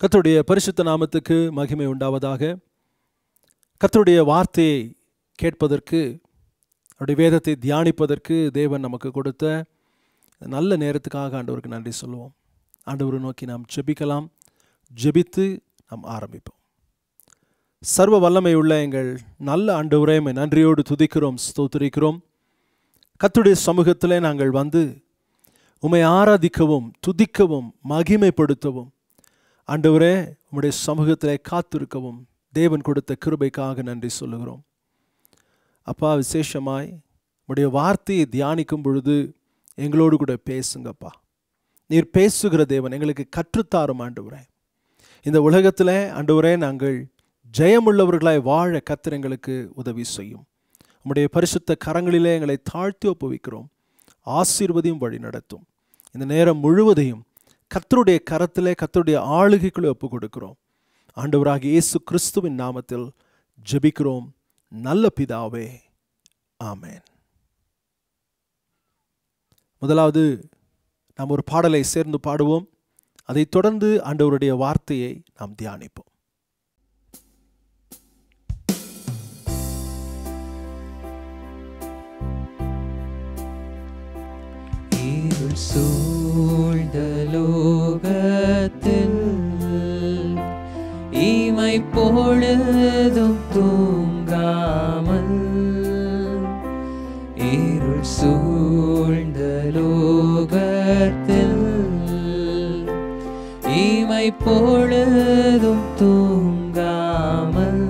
கத்துடைய பரிசுத்த நாமத்துக்கு மகிமை உண்டாவதாக. கத்துடைய வார்த்தையை கேட்பதற்கு அவருடைய வேதத்தை தியானிப்பதற்கு தேவன் நமக்கு கொடுத்த நல்ல நேரத்துக்காக ஆண்டவருக்கு நன்றி சொல்லுவோம். ஆண்டவரை நோக்கி நாம் ஜெபிக்கலாம். ஜெபித்து நாம் ஆரம்பிப்போம். சர்வ வல்லமை உள்ள எங்கள் நல்ல ஆண்டவரே நன்றியோடு துதிக்கிறோம் ஸ்தோத்திரிக்கிறோம். கத்துடைய சமூகத்திலே நாங்கள் வந்து உமை ஆராதிக்கவும் துதிக்கவும் மகிமைப்படுத்தவும் ஆண்டவரே உம்முடைய சமூகத்திலே காத்திருக்கவும் தேவன் கொடுத்த கிருபைக்காக நன்றி சொல்லுகிறோம். அப்பா விசேஷமாய் உம்முடைய வார்த்தையை தியானிக்கும் பொழுது எங்களோடு கூட பேசுங்கப்பா. நீர் பேசுகிற தேவன் எங்களுக்கு கற்றுத்தாரும் ஆண்டவரே. இந்த உலகத்தில் ஆண்டவரே நாங்கள் ஜெயமுள்ளவர்களாய் வாழ கத்திர எங்களுக்கு உதவி செய்யும். உம்முடைய பரிசுத்த கரங்களிலே எங்களை தாழ்த்தி ஒப்புவிக்கிறோம். ஆசீர்வதியும் வழி நடத்தும் இந்த நேரம் முழுவதையும் கத்தருடைய கரத்திலே கத்தருடைய ஆளுகைக்குள்ளே ஒப்பு கொடுக்கிறோம் ஆண்டவராக இயேசு கிறிஸ்துவின் நாமத்தில் ஜெபிக்கிறோம். நல்ல பிதாவே ஆமேன். முதலாவது நாம் ஒரு பாடலை சேர்ந்து பாடுவோம். அதைத் தொடர்ந்து ஆண்டவருடைய வார்த்தையை நாம் தியானிப்போம். இருள் சூழ்ந்த லோகத்தில் இமை பொழுதும் தூங்காமல் இருள் சூழ்ந்த லோகத்தில் இமை பொழுதும் தூங்காமல்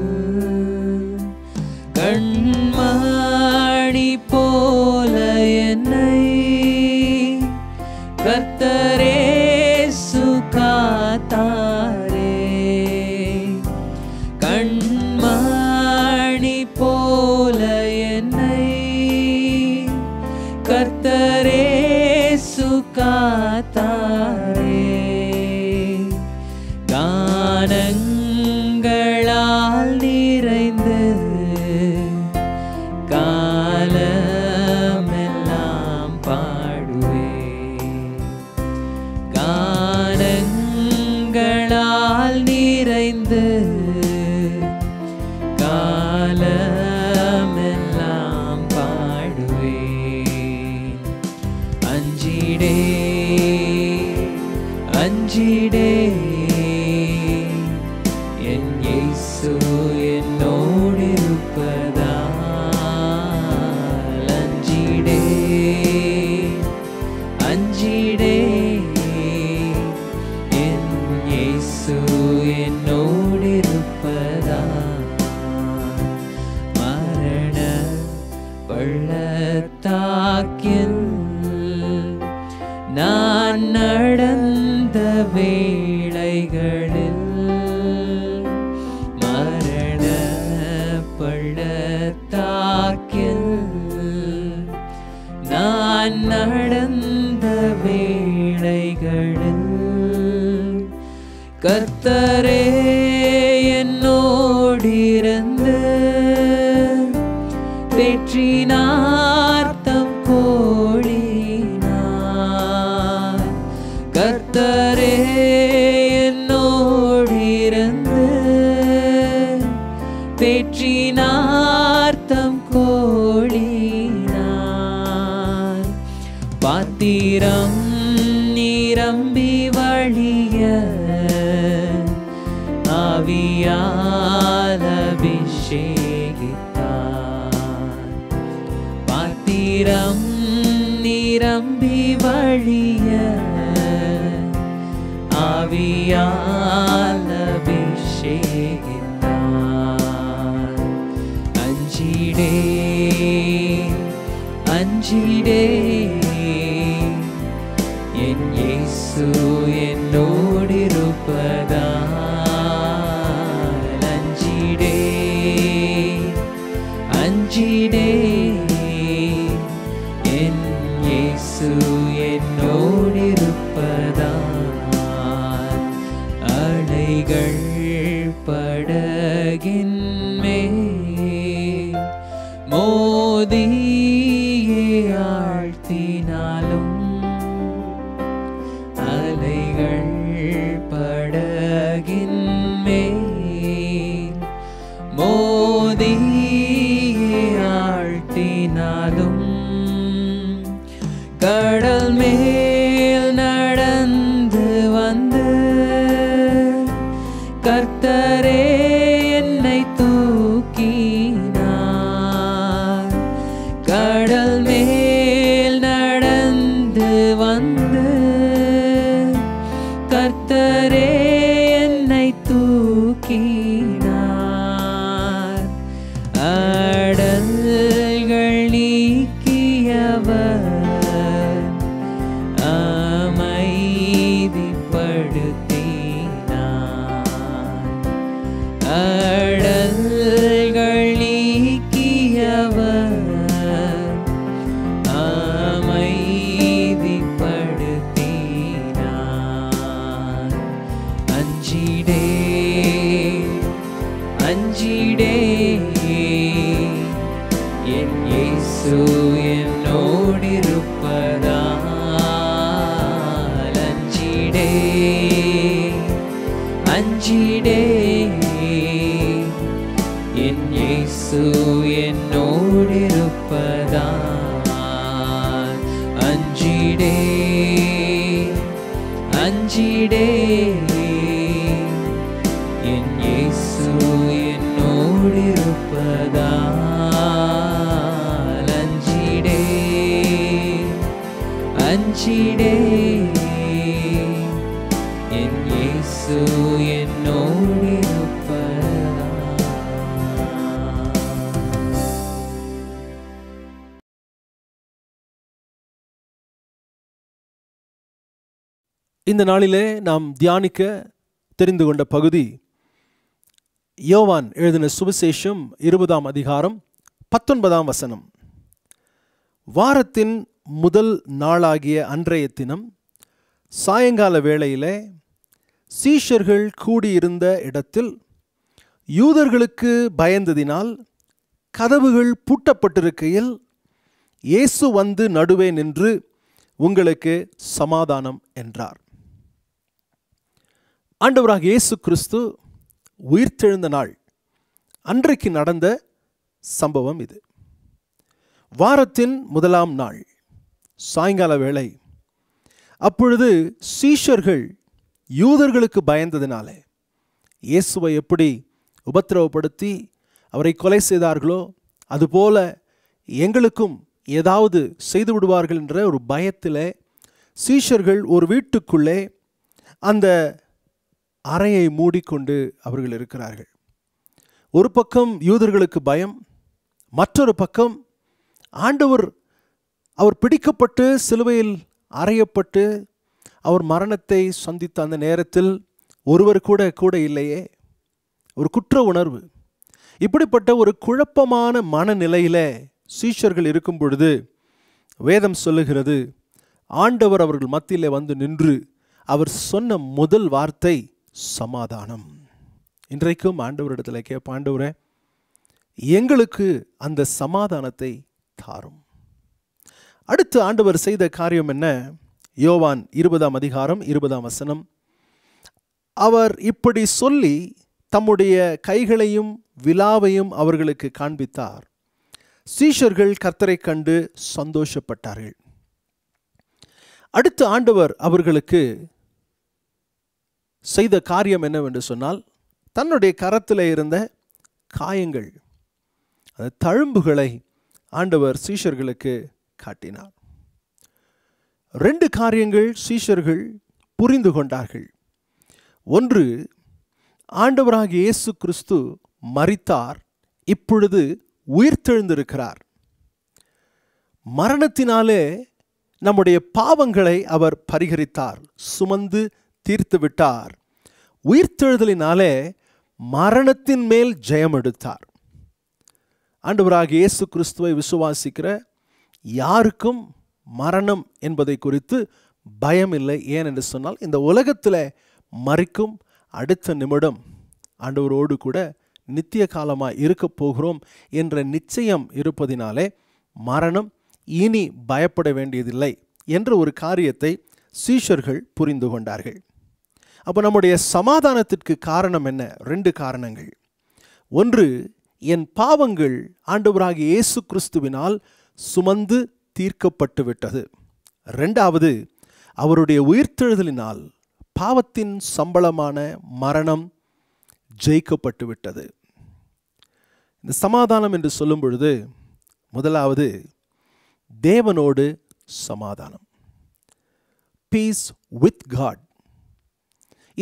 இந்த நாளிலே நாம் தியானிக்க தெரிந்து கொண்ட பகுதி யோவான் எழுதின சுவிசேஷம் இருபதாம் அதிகாரம் பத்தொன்பதாம் வசனம். வாரத்தின் முதல் நாளாகிய அன்றைய தினம் சாயங்கால வேளையிலே சீஷர்கள் கூடியிருந்த இடத்தில் யூதர்களுக்கு பயந்ததினால் கதவுகள் பூட்டப்பட்டிருக்கையில் இயேசு வந்து நடுவே நின்று உங்களுக்கு சமாதானம் என்றார். ஆண்டவராக இயேசு கிறிஸ்து உயிர்த்தெழுந்த நாள். அன்றைக்கு நடந்த சம்பவம் இது. வாரத்தின் முதலாம் நாள் சாயங்கால வேளை. அப்பொழுது சீஷர்கள் யூதர்களுக்கு பயந்ததினாலே இயேசுவை எப்படி உபத்திரவப்படுத்தி அவரை கொலை செய்தார்களோ அதுபோல எங்களுக்கும் ஏதாவது செய்து விடுவார்கள் என்ற ஒரு பயத்தில் சீஷர்கள் ஒரு வீட்டுக்குள்ளே அந்த அறையை மூடிக்கொண்டு அவர்கள் இருக்கிறார்கள். ஒரு பக்கம் யூதர்களுக்கு பயம் மற்றொரு பக்கம் ஆண்டவர் அவர் பிடிக்கப்பட்டு சிலுவையில் அறையப்பட்டு அவர் மரணத்தை சந்தித்த அந்த நேரத்தில் ஒருவர் கூட கூட இல்லையே. ஒரு குற்ற உணர்வு. இப்படிப்பட்ட ஒரு குழப்பமான மனநிலையில சீஷர்கள் இருக்கும் பொழுது வேதம் சொல்லுகிறது ஆண்டவர் அவர்கள் மத்தியில் வந்து நின்று அவர் சொன்ன முதல் வார்த்தை சமாதானம். இன்றைக்கும் ஆண்டவரிடத்தில் கேட்ப ஆண்டவரே எங்களுக்கு அந்த சமாதானத்தை தாரும். அடுத்து ஆண்டவர் செய்த காரியம் என்ன? யோவான் இருபதாம் அதிகாரம் இருபதாம் வசனம். அவர் இப்படி சொல்லி தம்முடைய கைகளையும் விழாவையும் அவர்களுக்கு காண்பித்தார். சீஷர்கள் கர்த்தரை கண்டு சந்தோஷப்பட்டார்கள். அடுத்த ஆண்டவர் அவர்களுக்கு செய்த காரியம் என்னவென்று சொன்னால் தன்னுடைய கரத்தில் இருந்த காயங்கள் அந்த தழும்புகளை ஆண்டவர் சீஷர்களுக்கு காட்டினார். ரெண்டு காரியங்கள் சீஷர்கள் புரிந்து கொண்டார்கள். ஒன்று ஆண்டவராகிய இயேசு கிறிஸ்து மறித்தார் இப்பொழுது உயிர்த்தெழுந்திருக்கிறார். மரணத்தினாலே நம்முடைய பாவங்களை அவர் பரிகரித்தார் சுமந்து தீர்த்து விட்டார். உயிர்த்தெழுதலினாலே மரணத்தின் மேல் ஜெயம் எடுத்தார். ஆண்டவராக இயேசு கிறிஸ்துவை விசுவாசிக்கிற யாருக்கும் மரணம் என்பதை குறித்து பயம் இல்லை. ஏன் என்று சொன்னால் இந்த உலகத்தில் மறிக்கும் அடுத்த நிமிடம் ஆண்டவரோடு கூட நித்திய காலமாக இருக்க போகிறோம் என்ற நிச்சயம் இருப்பதினாலே மரணம் இனி பயப்பட வேண்டியதில்லை என்ற ஒரு காரியத்தை சீஷர்கள் புரிந்து கொண்டார்கள். அப்போ நம்முடைய சமாதானத்திற்கு காரணம் என்ன? ரெண்டு காரணங்கள். ஒன்று என் பாவங்கள் ஆண்டவராகிய இயேசு கிறிஸ்துவினால் சுமந்து தீர்க்கப்பட்டு விட்டது. ரெண்டாவது அவருடைய உயிர்த்தெழுதலினால் பாவத்தின் சம்பளமான மரணம் ஜெயிக்கப்பட்டு விட்டது. இந்த சமாதானம் என்று சொல்லும் பொழுது முதலாவது தேவனோடு சமாதானம். பீஸ் வித் காட்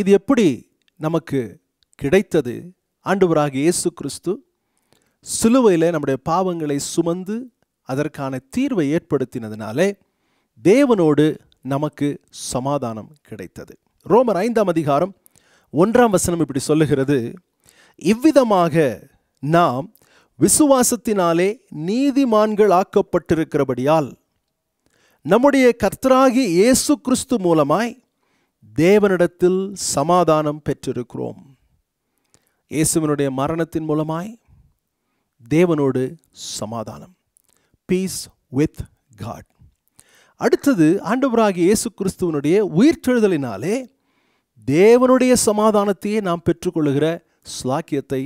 இது எப்படி நமக்கு கிடைத்தது? ஆண்டவராக இயேசு கிறிஸ்து சிலுவையில் நம்முடைய பாவங்களை சுமந்து அதற்கான தீர்வை ஏற்படுத்தினதுனாலே தேவனோடு நமக்கு சமாதானம் கிடைத்தது. ரோமர் ஐந்தாம் அதிகாரம் ஒன்றாம் வசனம் இப்படி சொல்லுகிறது. இவ்விதமாக நாம் விசுவாசத்தினாலே நீதிமான்கள் ஆக்கப்பட்டிருக்கிறபடியால் நம்முடைய கர்த்தராகி இயேசு கிறிஸ்து மூலமாய் தேவனிடத்தில் சமாதானம் பெற்றிருக்கிறோம். இயேசுவினுடைய மரணத்தின் மூலமாய் தேவனோடு சமாதானம். பீஸ் வித் காட் அடுத்தது ஆண்டவராகிய இயேசு கிறிஸ்துவனுடைய உயிர்த்தெழுதலினாலே தேவனுடைய சமாதானத்தையே நாம் பெற்றுக்கொள்ளுகிற ஸ்லாக்கியத்தை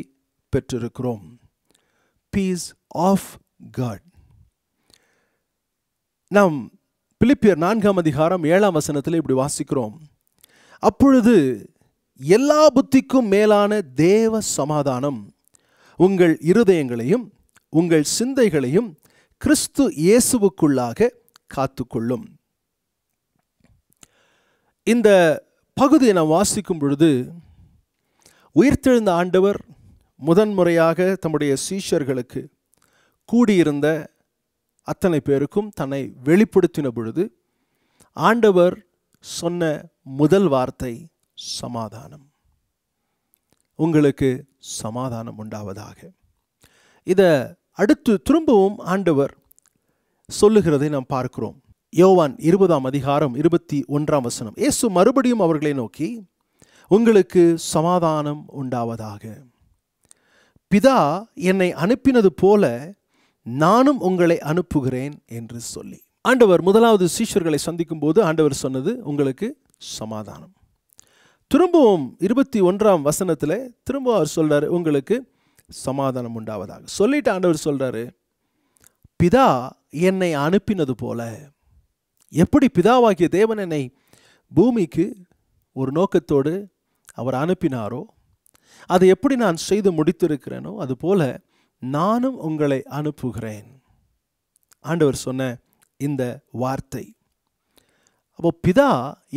பெற்றிருக்கிறோம். பீஸ் ஆஃப் காட் நாம் பிலிப்பியர் நான்காம் அதிகாரம் ஏழாம் வசனத்தில் இப்படி வாசிக்கிறோம். அப்பொழுது எல்லா புத்திக்கும் மேலான தேவ சமாதானம் உங்கள் இருதயங்களையும் உங்கள் சிந்தைகளையும் கிறிஸ்து இயேசுவுக்குள்ளாக காத்துக்கொள்ளும். இந்த பகுதியை நாம் வாசிக்கும் பொழுது உயிர்த்தெழுந்த ஆண்டவர் முதன்முறையாக தம்முடைய சீஷர்களுக்கு கூடியிருந்த அத்தனை பேருக்கும் தன்னை வெளிப்படுத்தின பொழுது ஆண்டவர் சொன்ன முதல் வார்த்தை சமாதானம். உங்களுக்கு சமாதானம் உண்டாவதாக. இதை அடுத்து திரும்பவும் ஆண்டவர் சொல்லுகிறதை நாம் பார்க்கிறோம். யோவான் இருபதாம் அதிகாரம் இருபத்தி ஒன்றாம் வசனம். இயேசு மறுபடியும் அவர்களை நோக்கி உங்களுக்கு சமாதானம் உண்டாவதாக. பிதா என்னை அனுப்பினது போல நானும் உங்களை அனுப்புகிறேன் என்று சொல்லி. ஆண்டவர் முதலாவது சீஷர்களை சந்திக்கும் போது ஆண்டவர் சொன்னது உங்களுக்கு சமாதானம். திரும்பவும் இருபத்தி ஒன்றாம் வசனத்தில் திரும்ப அவர் சொல்றாரு உங்களுக்கு சமாதானம் உண்டாவதாக. சொல்லிட்டு ஆண்டவர் சொல்றாரு பிதா என்னை அனுப்பினது போல. எப்படி பிதாவாகிய தேவன் என்னை பூமிக்கு ஒரு நோக்கத்தோடு அவர் அனுப்பினாரோ அதை எப்படி நான் செய்து முடித்திருக்கிறேனோ அதுபோல நானும் உங்களை அனுப்புகிறேன். ஆண்டவர் சொன்ன இந்த வார்த்தை. அப்போ பிதா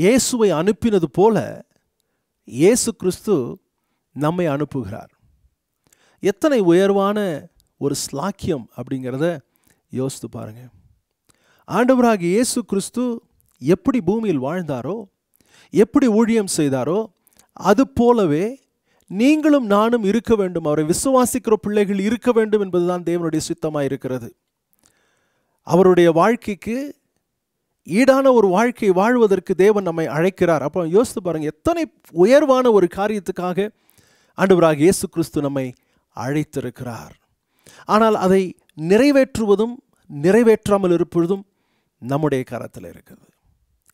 இயேசுவை அனுப்பினது போல இயேசு கிறிஸ்து நம்மை அனுப்புகிறார். எத்தனை உயர்வான ஒரு ஸ்லாக்கியம் அப்படிங்கிறத யோசித்து பாருங்க. ஆண்டவராக இயேசு கிறிஸ்து எப்படி பூமியில் வாழ்ந்தாரோ எப்படி ஊழியம் செய்தாரோ அது போலவே நீங்களும் நானும் இருக்க வேண்டும். அவரை விசுவாசிக்கிற பிள்ளைகள் இருக்க வேண்டும் என்பதுதான் தேவனுடைய சித்தமாக இருக்கிறது அவருடைய வாழ்க்கைக்கு ஈடான ஒரு வாழ்க்கை வாழ்வதற்கு தேவன் நம்மை அழைக்கிறார். அப்போ யோசித்து பாருங்க எத்தனை உயர்வான ஒரு காரியத்துக்காக ஆண்டவராக இயேசு கிறிஸ்து நம்மை அழைத்திருக்கிறார். ஆனால் அதை நிறைவேற்றுவதும் நிறைவேற்றாமல் இருப்பதும் நம்முடைய கரத்தில் இருக்குது.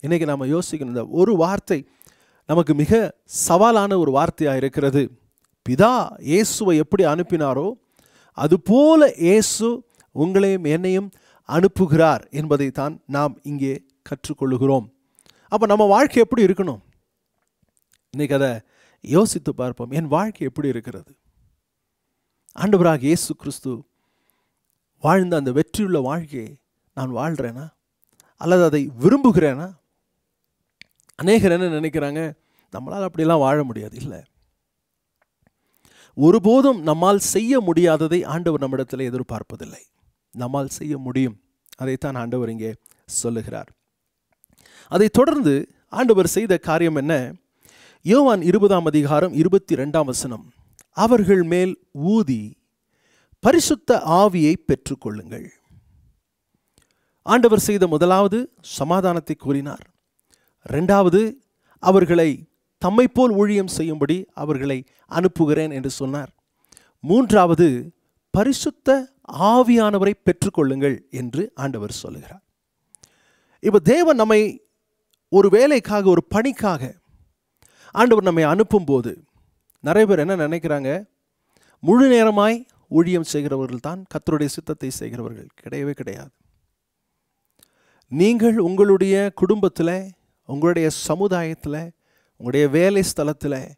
இன்றைக்கி நாம் யோசிக்கணும் இந்த ஒரு வார்த்தை நமக்கு மிக சவாலான ஒரு வார்த்தையாக இருக்கிறது. பிதா இயேசுவை எப்படி அனுப்பினாரோ அதுபோல இயேசு உங்களையும் என்னையும் அனுப்புகிறார் என்பதை தான் நாம் இங்கே கற்றுக்கொள்ளுகிறோம். அப்போ நம்ம வாழ்க்கை எப்படி இருக்கணும்? இன்னைக்கு அதை யோசித்து பார்ப்போம். என் வாழ்க்கை எப்படி இருக்கிறது? ஆண்டவராக இயேசு கிறிஸ்து வாழ்ந்த அந்த வெற்றியுள்ள வாழ்க்கையை நான் வாழ்கிறேனா அல்லது அதை விரும்புகிறேனா? அநேகர் என்ன நினைக்கிறாங்க? நம்மளால் அப்படிலாம் வாழ முடியாது இல்லை. ஒருபோதும் நம்மால் செய்ய முடியாததை ஆண்டவர் நம்மிடத்தில் எதிர்பார்ப்பதில்லை. நம்மால் செய்ய முடியும். அதைத்தான் ஆண்டவர் இங்கே சொல்லுகிறார். அதை தொடர்ந்து ஆண்டவர் செய்த காரியம் என்ன? யோவான் இருபதாம் அதிகாரம் இருபத்தி ரெண்டாம் வசனம். அவர்கள் மேல் ஊதி பரிசுத்த ஆவியை பெற்றுக்கொள்ளுங்கள். ஆண்டவர் செய்த முதலாவது சமாதானத்தை கூறினார். ரெண்டாவது அவர்களை தம்மை போல் ஊழியம் செய்யும்படி அவர்களை அனுப்புகிறேன் என்று சொன்னார். மூன்றாவது பரிசுத்த ஆவியானவரை பெற்றுக்கொள்ளுங்கள் என்று ஆண்டவர் சொல்லுகிறார். இப்போ தேவன் நம்மை ஒரு வேலைக்காக ஒரு பணிக்காக ஆண்டவர் நம்மை அனுப்பும்போது நிறைய பேர் என்ன நினைக்கிறாங்க? முழு நேரமாய் ஊழியம் செய்கிறவர்கள் தான் கத்தருடைய சித்தத்தை செய்கிறவர்கள் கிடையவே கிடையாது. நீங்கள் உங்களுடைய குடும்பத்தில் உங்களுடைய சமுதாயத்தில் உங்களுடைய வேலை ஸ்தலத்தில்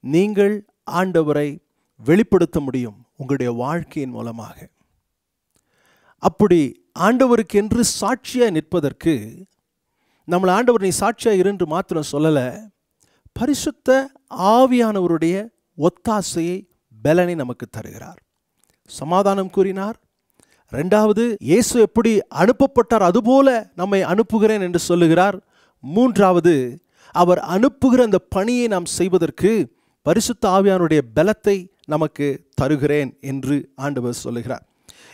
நீங்கள் ஆண்டவரை வெளிப்படுத்த முடியும் உங்களுடைய வாழ்க்கையின் மூலமாக. அப்படி ஆண்டவருக்கென்று சாட்சியாக நிற்பதற்கு நம்மளை ஆண்டவர் நீ சாட்சியாக இருந்து மாத்திரம் சொல்லலை. பரிசுத்த ஆவியானவருடைய ஒத்தாசையை பலனை நமக்கு தருகிறார். சமாதானம் கூறினார். ரெண்டாவது இயேசு எப்படி அனுப்பப்பட்டார் அதுபோல நம்மை அனுப்புகிறேன் என்று சொல்லுகிறார். மூன்றாவது அவர் அனுப்புகிற அந்த பணியை நாம் செய்வதற்கு பரிசுத்த ஆவியானுடைய பலத்தை நமக்கு தருகிறேன் என்று ஆண்டவர் சொல்லுகிறார்.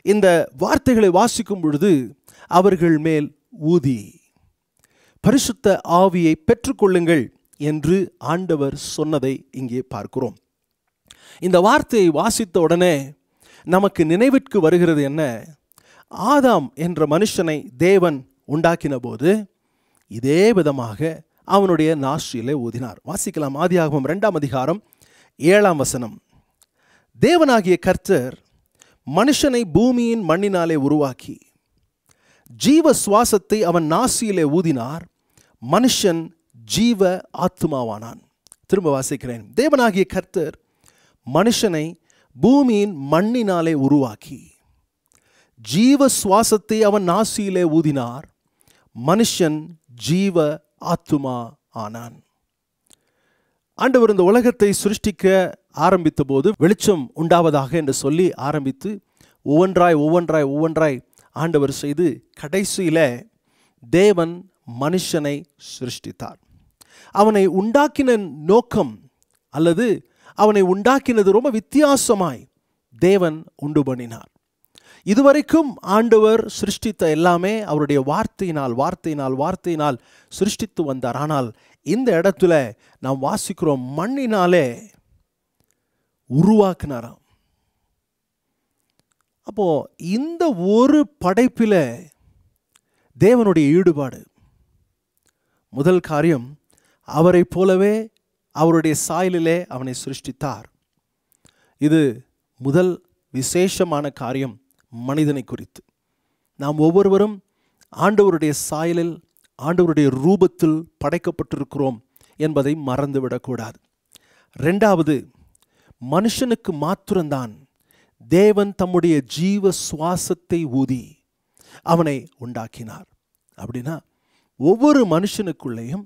இந்த வார்த்தைகளை வாசிக்கும் பொழுது அவர்கள் மேல் ஊதி. பரிசுத்த ஆவியை பெற்றுக்கொள்ளுங்கள் என்று ஆண்டவர் சொன்னதை இங்கே பார்க்கிறோம். இந்த வார்த்தையை வாசித்த உடனே நமக்கு நினைவிற்கு வருகிறது என்ன? ஆதாம் என்ற மனுஷனை தேவன் உண்டாக்கின போது இதே விதமாக அவனுடைய நாஸ்டியிலே ஊதினார். வாசிக்கலாம். ஆதியாகவும் இரண்டாம் அதிகாரம் ஏழாம் வசனம். தேவனாகிய கர்த்தர் மனுஷனை பூமியின் மண்ணினாலே உருவாக்கி ஜீவ சுவாசத்தை அவன் நாசியிலே ஊதினார் மனுஷன் ஜீவ ஆத்துமாவானான். திரும்ப வாசிக்கிறேன். தேவனாகிய கர்த்தர் மனுஷனை பூமியின் மண்ணினாலே உருவாக்கி ஜீவ சுவாசத்தை அவன் நாசியிலே ஊதினார் மனுஷன் ஜீவ ஆத்துமா ஆனான். ஆண்டவர் இந்த உலகத்தை சிருஷ்டிக்க ஆரம்பித்த போது வெளிச்சம் உண்டாவதாக என்று சொல்லி ஆரம்பித்து ஒவ்வொன்றாய் ஒவ்வொன்றாய் ஒவ்வொன்றாய் ஆண்டவர் செய்து கடைசியில் தேவன் மனுஷனை சிருஷ்டித்தார். அவனை உண்டாக்கின நோக்கம் அல்லது அவனை உண்டாக்கினது ரொம்ப வித்தியாசமாய் தேவன் உண்டு பண்ணினார். இதுவரைக்கும் ஆண்டவர் சிருஷ்டித்த எல்லாமே அவருடைய வார்த்தையினால் வார்த்தையினால் வார்த்தையினால் சிருஷ்டித்து வந்தார். ஆனால் இந்த இடத்துல நாம் வாசிக்கிறோம் மண்ணினாலே உருவாக்குனாராம். அப்போ இந்த ஒரு படைப்பில் தேவனுடைய ஈடுபாடு. முதல் காரியம் அவரைப் போலவே அவருடைய சாயலிலே அவனை சிருஷ்டித்தார். இது முதல் விசேஷமான காரியம் மனிதனை குறித்து. நாம் ஒவ்வொருவரும் ஆண்டவருடைய சாயலில் ஆண்டவருடைய ரூபத்தில் படைக்கப்பட்டிருக்கிறோம் என்பதை மறந்துவிடக்கூடாது. ரெண்டாவது மனுஷனுக்கு மாத்திரம்தான். தேவன் தம்முடைய ஜீவ சுவாசத்தை ஊதி அவனை உண்டாக்கினார். அப்படின்னா ஒவ்வொரு மனுஷனுக்குள்ளேயும்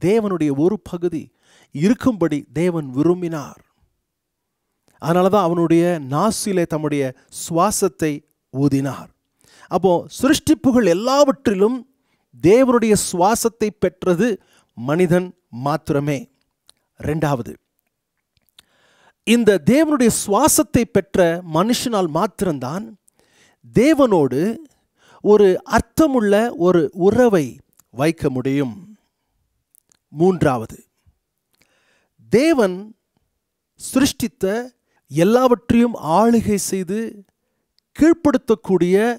தேவனுடைய ஒரு பகுதி இருக்கும்படி தேவன் விரும்பினார். அதனால தான் அவனுடைய நாசிலே தம்முடைய சுவாசத்தை ஊதினார். அப்போ சிருஷ்டிப்புகள் எல்லாவற்றிலும் தேவனுடைய சுவாசத்தை பெற்றது மனிதன் மாத்திரமே. ரெண்டாவது இந்த தேவனுடைய சுவாசத்தை பெற்ற மனுஷனால் மாத்திரம்தான் தேவனோடு ஒரு அர்த்தமுள்ள ஒரு உறவை வைக்க முடியும். மூன்றாவது தேவன் சிருஷ்டித்த எல்லாவற்றையும் ஆளுகை செய்து கீழ்ப்படுத்தக்கூடிய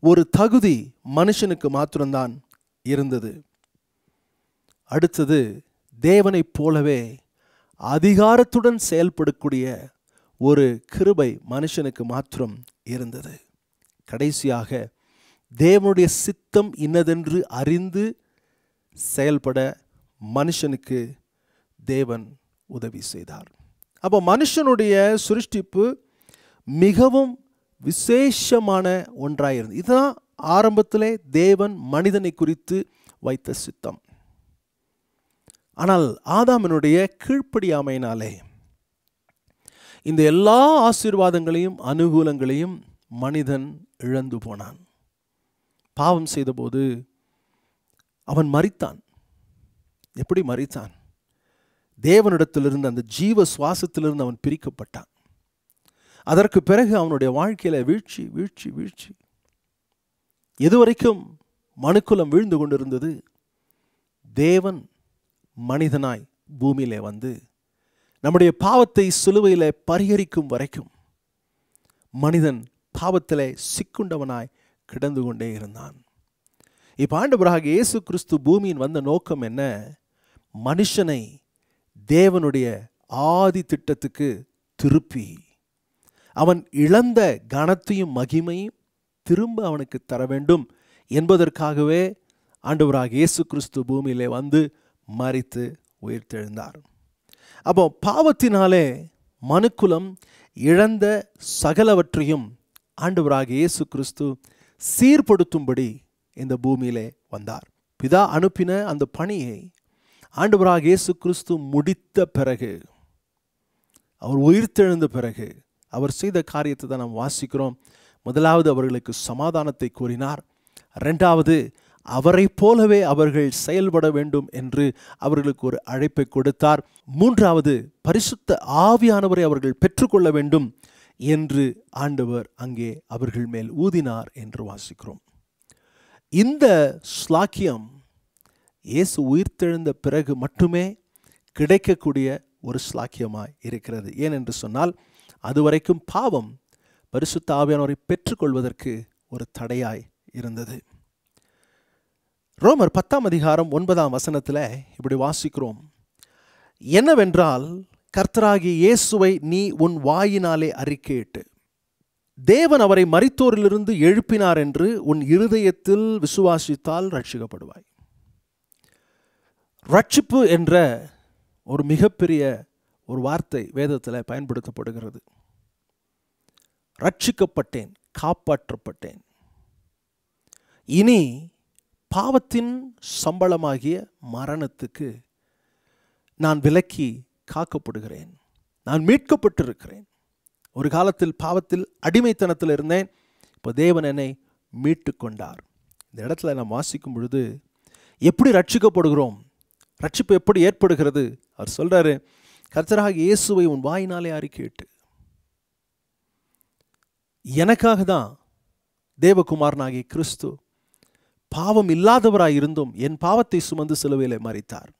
ஒரு தகுதி மனுஷனுக்கு மாத்திரம்தான் இருந்தது. அடுத்தது தேவனைப் போலவே அதிகாரத்துடன் செயல்படக்கூடிய ஒரு கிருபை மனுஷனுக்கு மாத்திரம் இருந்தது. கடைசியாக தேவனுடைய சித்தம் இன்னதென்று அறிந்து செயல்பட மனுஷனுக்கு தேவன் உதவி செய்தார். அப்போ மனுஷனுடைய சிருஷ்டிப்பு மிகவும் விசேஷமான ஒன்றாக இருந்தது இதுதான் ஆரம்பத்திலே தேவன் மனிதனை குறித்து வைத்த சித்தம். ஆனால் ஆதாமனுடைய கீழ்ப்படியாமையினாலே இந்த எல்லா ஆசீர்வாதங்களையும் அனுகூலங்களையும் மனிதன் இழந்து போனான். பாவம் செய்தபோது அவன் மறித்தான் எப்படி மறித்தான் தேவனிடத்திலிருந்து அந்த ஜீவ சுவாசத்திலிருந்து அவன் பிரிக்கப்பட்டான். அதற்கு பிறகு அவனுடைய வாழ்க்கையில வீழ்ச்சி வீழ்ச்சி வீழ்ச்சி. எதுவரைக்கும் மனுக்குலம் வீழ்ந்து கொண்டிருந்தது தேவன் மனிதனாய் பூமியிலே வந்து நம்முடைய பாவத்தை சிலுவையில் பரிகரிக்கும் வரைக்கும் மனிதன் பாவத்திலே சிக்குண்டவனாய் கிடந்து கொண்டே இருந்தான். இப்ப ஆண்டவராக இயேசு கிறிஸ்து பூமியின் வந்த நோக்கம் என்ன? மனுஷனை தேவனுடைய ஆதி திட்டத்துக்கு திருப்பி அவன் இழந்த கனத்தையும் மகிமையும் திரும்ப அவனுக்கு தர வேண்டும் என்பதற்காகவே ஆண்டவராக இயேசு கிறிஸ்து பூமியிலே வந்து மறித்து உயிர்த்தெழுந்தார். அப்போ பாவத்தினாலே மனுக்குலம் இழந்த சகலவற்றையும் ஆண்டவராக இயேசு கிறிஸ்து சீர்படுத்தும்படி இந்த பூமியிலே வந்தார். பிதா அனுப்பின அந்த பணியை ஆண்டவராக இயேசு கிறிஸ்து முடித்த பிறகு அவர் உயிர்த்தெழுந்த பிறகு அவர் செய்த காரியத்தை தான் நாம் வாசிக்கிறோம். முதலாவது அவர்களுக்கு சமாதானத்தை கூறினார். ரெண்டாவது அவரைப் போலவே அவர்கள் செயல்பட வேண்டும் என்று அவர்களுக்கு ஒரு அழைப்பை கொடுத்தார். மூன்றாவது பரிசுத்த ஆவியானவரை அவர்கள் பெற்றுக்கொள்ள வேண்டும் என்று ஆண்டவர் அங்கே அவர்கள் மேல் ஊதினார் என்று வாசிக்கிறோம். இந்த ஸ்லாக்கியம் இயேசு உயிர்த்தெழுந்த பிறகு மட்டுமே கிடைக்கக்கூடிய ஒரு ஸ்லாக்கியமாய் இருக்கிறது. ஏனென்று சொன்னால் அதுவரைக்கும் பாவம் பரிசுத்த ஆவியானவரை பெற்றுக்கொள்வதற்கு ஒரு தடையாய் இருந்தது. ரோமர் பத்தாம் அதிகாரம் ஒன்பதாம் வசனத்தில் இப்படி வாசிக்கிறோம். என்னவென்றால் கர்த்தராகிய இயேசுவை நீ உன் வாயினாலே அறிக்கையிட்டு தேவன் அவரை மறித்தோரிலிருந்து எழுப்பினார் என்று உன் இருதயத்தில் விசுவாசித்தால் ரட்சிக்கப்படுவாய் ரட்சிப்பு என்ற ஒரு மிகப்பெரிய ஒரு வார்த்தை வேதத்தில் பயன்படுத்தப்படுகிறது. ரட்சிக்கப்பட்டேன் காப்பாற்றப்பட்டேன். இனி பாவத்தின் சம்பளமாகிய மரணத்துக்கு நான் விலக்கி காக்கப்படுகிறேன். நான் மீட்கப்பட்டிருக்கிறேன். ஒரு காலத்தில் பாவத்தில் அடிமைத்தனத்தில் இருந்தேன். இப்போ தேவன் என்னை மீட்டு கொண்டார் இந்த இடத்துல நாம் வாசிக்கும் பொழுது எப்படி ரட்சிக்கப்படுகிறோம்? ரட்சிப்பு எப்படி ஏற்படுகிறது? அவர் சொல்றாரு கர்த்தராக இயேசுவை உன் வாயினாலே அறிக்கையிட்டு. எனக்காக தான் தேவகுமாரனாகிய கிறிஸ்து பாவம் இல்லாதவராய் இருந்தும். என் பாவத்தை சுமந்து சிலுவையிலே மறித்தார்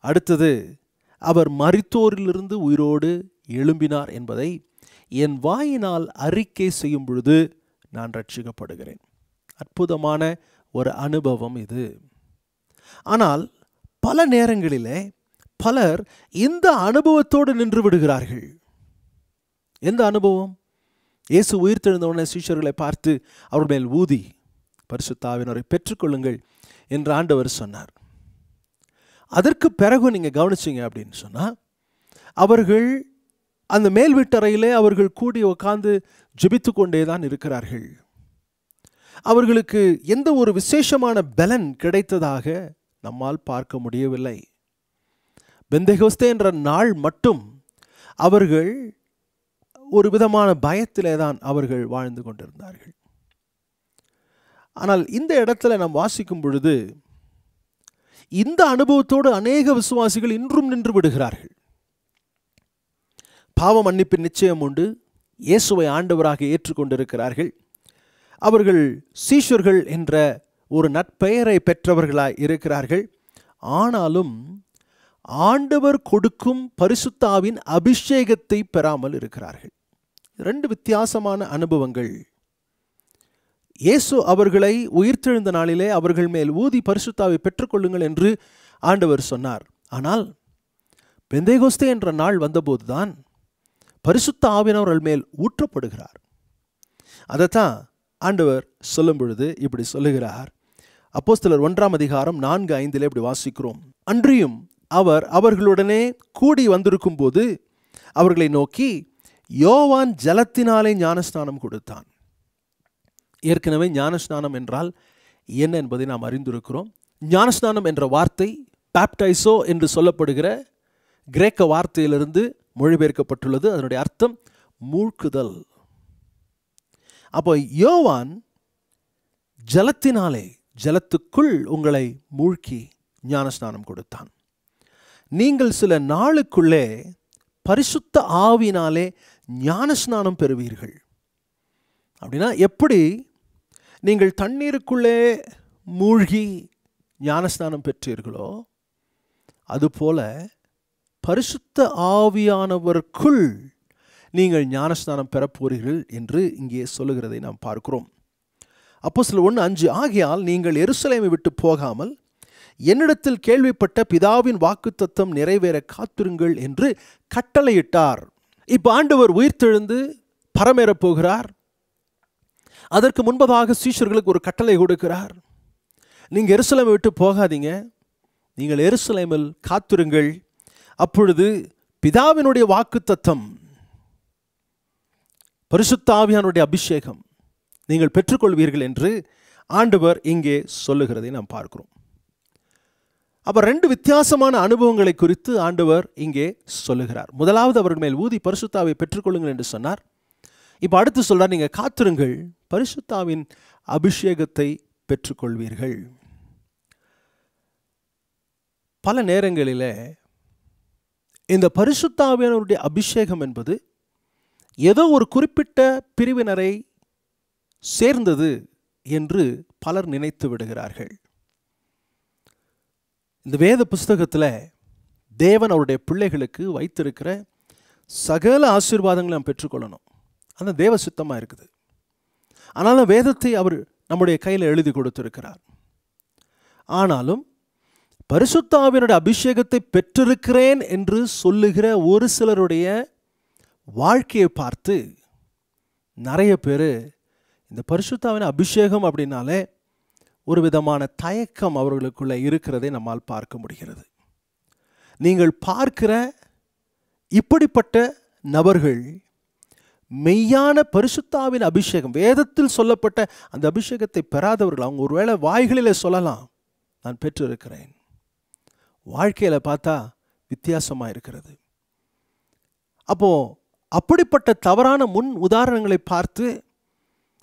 அடுத்தது அவர் மறித்தோரிலிருந்து உயிரோடு எழும்பினார் என்பதை என் வாயினால் அறிக்கை செய்யும் பொழுது நான் ரட்சிக்கப்படுகிறேன் அற்புதமான ஒரு அனுபவம் இது. ஆனால் பல நேரங்களிலே பலர் இந்த அனுபவத்தோடு நின்று விடுகிறார்கள். எந்த அனுபவம்? இயேசு உயிர்த்தெழுந்த உடனே சீஷர்களை பார்த்து அவர் மேல் ஊதி பரிசுத்தாவினரை பெற்றுக்கொள்ளுங்கள் என்று ஆண்டவர் சொன்னார். அதற்கு பிறகு நீங்கள் கவனிச்சிங்க அப்படின்னு சொன்னால் அவர்கள் அந்த மேல் வீட்டறையிலே அவர்கள் கூடி உட்கார்ந்து ஜெபித்து கொண்டே தான் இருக்கிறார்கள். அவர்களுக்கு எந்த ஒரு விசேஷமான பலன் கிடைத்ததாக நம்மால் பார்க்க முடியவில்லை. பெந்தகோஸ்தே என்ற நாள் மட்டும் அவர்கள் ஒரு விதமான பயத்திலே தான் அவர்கள் வாழ்ந்து கொண்டிருந்தார்கள். ஆனால் இந்த இடத்துல நாம் வாசிக்கும் பொழுது இந்த அனுபவத்தோடு அநேக விசுவாசிகள் இன்றும் நின்று விடுகிறார்கள். பாவ மன்னிப்பின் நிச்சயம் உண்டு. இயேசுவை ஆண்டவராக ஏற்றுக்கொண்டிருக்கிறார்கள். அவர்கள் சீஷர்கள் என்ற ஒரு நட்பெயரை பெற்றவர்களாய் இருக்கிறார்கள். ஆனாலும் ஆண்டவர் கொடுக்கும் பரிசுத்தாவின் அபிஷேகத்தை பெறாமல் இருக்கிறார்கள். ரெண்டு வித்தியாசமான அனுபவங்கள். இயேசு அவர்களை உயிர்த்தெழுந்த நாளிலே அவர்கள் மேல் ஊதி பரிசுத்தாவை பெற்றுக்கொள்ளுங்கள் என்று ஆண்டவர் சொன்னார். ஆனால் பெந்தைகோஸ்தே என்ற நாள் வந்தபோதுதான் பரிசுத்த ஆவினவர்கள் மேல் ஊற்றப்படுகிறார். அதைத்தான் ஆண்டவர் சொல்லும் பொழுது இப்படி சொல்லுகிறார். அப்போஸ்தலர் ஒன்றாம் அதிகாரம் நான்கு ஐந்தில் இப்படி வாசிக்கிறோம். அன்றியும் அவர் அவர்களுடனே கூடி வந்திருக்கும் போது அவர்களை நோக்கி யோவான் ஜலத்தினாலே ஞானஸ்நானம் கொடுத்தான். ஏற்கனவே ஞானஸ்நானம் என்றால் என்ன என்பதை நாம் அறிந்திருக்கிறோம். ஞானஸ்நானம் என்ற வார்த்தை பாப்டைசோ என்று சொல்லப்படுகிற கிரேக்க வார்த்தையிலிருந்து மொழிபெயர்க்கப்பட்டுள்ளது. அதனுடைய அர்த்தம் மூழ்குதல். அப்போ யோவான் ஜலத்தினாலே ஜலத்துக்குள் உங்களை மூழ்கி ஞானஸ்நானம் கொடுத்தான். நீங்கள் சில நாளுக்குள்ளே பரிசுத்த ஆவினாலே ஞானஸ்நானம் பெறுவீர்கள். அப்படின்னா எப்படி? நீங்கள் தண்ணீருக்குள்ளே மூழ்கி ஞானஸ்நானம் பெற்றீர்களோ அதுபோல பரிசுத்த ஆவியானவருக்குள் நீங்கள் ஞானஸ்நானம் பெறப்போகிறீர்கள் என்று இங்கே சொல்லுகிறதை நாம் பார்க்கிறோம். அப்போ சில ஒன்று அஞ்சு ஆகையால் நீங்கள் எருசலேமை விட்டு போகாமல் என்னிடத்தில் கேள்விப்பட்ட பிதாவின் வாக்குத்தத்தம் நிறைவேற காத்திருங்கள் என்று கட்டளையிட்டார். இப்போ ஆண்டவர் உயிர்த்தெழுந்து பரமேறப் போகிறார். அதற்கு முன்பதாக சீஷர்களுக்கு ஒரு கட்டளை கொடுக்கிறார். நீங்கள் எருசலேமை விட்டு போகாதீங்க. நீங்கள் எருசலேமில் காத்திருங்கள். அப்பொழுது பிதாவினுடைய வாக்குத்தத்தம் தத்தம் பரிசுத்தாவியானுடைய அபிஷேகம் நீங்கள் பெற்றுக்கொள்வீர்கள் என்று ஆண்டவர் இங்கே சொல்லுகிறதை நாம் பார்க்கிறோம். அப்போ ரெண்டு வித்தியாசமான அனுபவங்களை குறித்து ஆண்டவர் இங்கே சொல்லுகிறார். முதலாவது அவர்கள் மேல் ஊதி பரிசுத்தாவை பெற்றுக்கொள்ளுங்கள் என்று சொன்னார். இப்போ அடுத்து சொல்றார் நீங்க காத்திருங்கள். பரிசுத்தாவின் அபிஷேகத்தை பெற்றுக்கொள்வீர்கள். பல நேரங்களில் இந்த பரிசுத்தாவியனுடைய அபிஷேகம் என்பது ஏதோ ஒரு குறிப்பிட்ட பிரிவினரை சேர்ந்தது என்று பலர் நினைத்து விடுகிறார்கள். இந்த வேத புஸ்தகத்தில் தேவன் அவருடைய பிள்ளைகளுக்கு வைத்திருக்கிற சகல ஆசீர்வாதங்களை நாம் பெற்றுக்கொள்ளணும். அந்த தேவ சித்தமாக இருக்குது. ஆனாலும் வேதத்தை அவர் நம்முடைய கையில் எழுதி கொடுத்திருக்கிறார். ஆனாலும் பரிசுத்தாவினுடைய அபிஷேகத்தை பெற்றிருக்கிறேன் என்று சொல்லுகிற ஒரு சிலருடைய வாழ்க்கையை பார்த்து நிறைய பேர் இந்த பரிசுத்தாவின் அபிஷேகம் அப்படின்னாலே ஒரு விதமான தயக்கம் அவர்களுக்குள்ள இருக்கிறதை நம்மால் பார்க்க முடிகிறது. நீங்கள் பார்க்கிற இப்படிப்பட்ட நபர்கள் மெய்யான பரிசுத்தாவின் அபிஷேகம். வேதத்தில் சொல்லப்பட்ட அந்த அபிஷேகத்தை பெறாதவர்கள் அவங்க ஒருவேளை வாய்களிலே சொல்லலாம். நான் பெற்றிருக்கிறேன். வாழ்க்கையில் பார்த்தா வித்தியாசமாக இருக்கிறது. அப்போ அப்படிப்பட்ட தவறான முன் உதாரணங்களை பார்த்து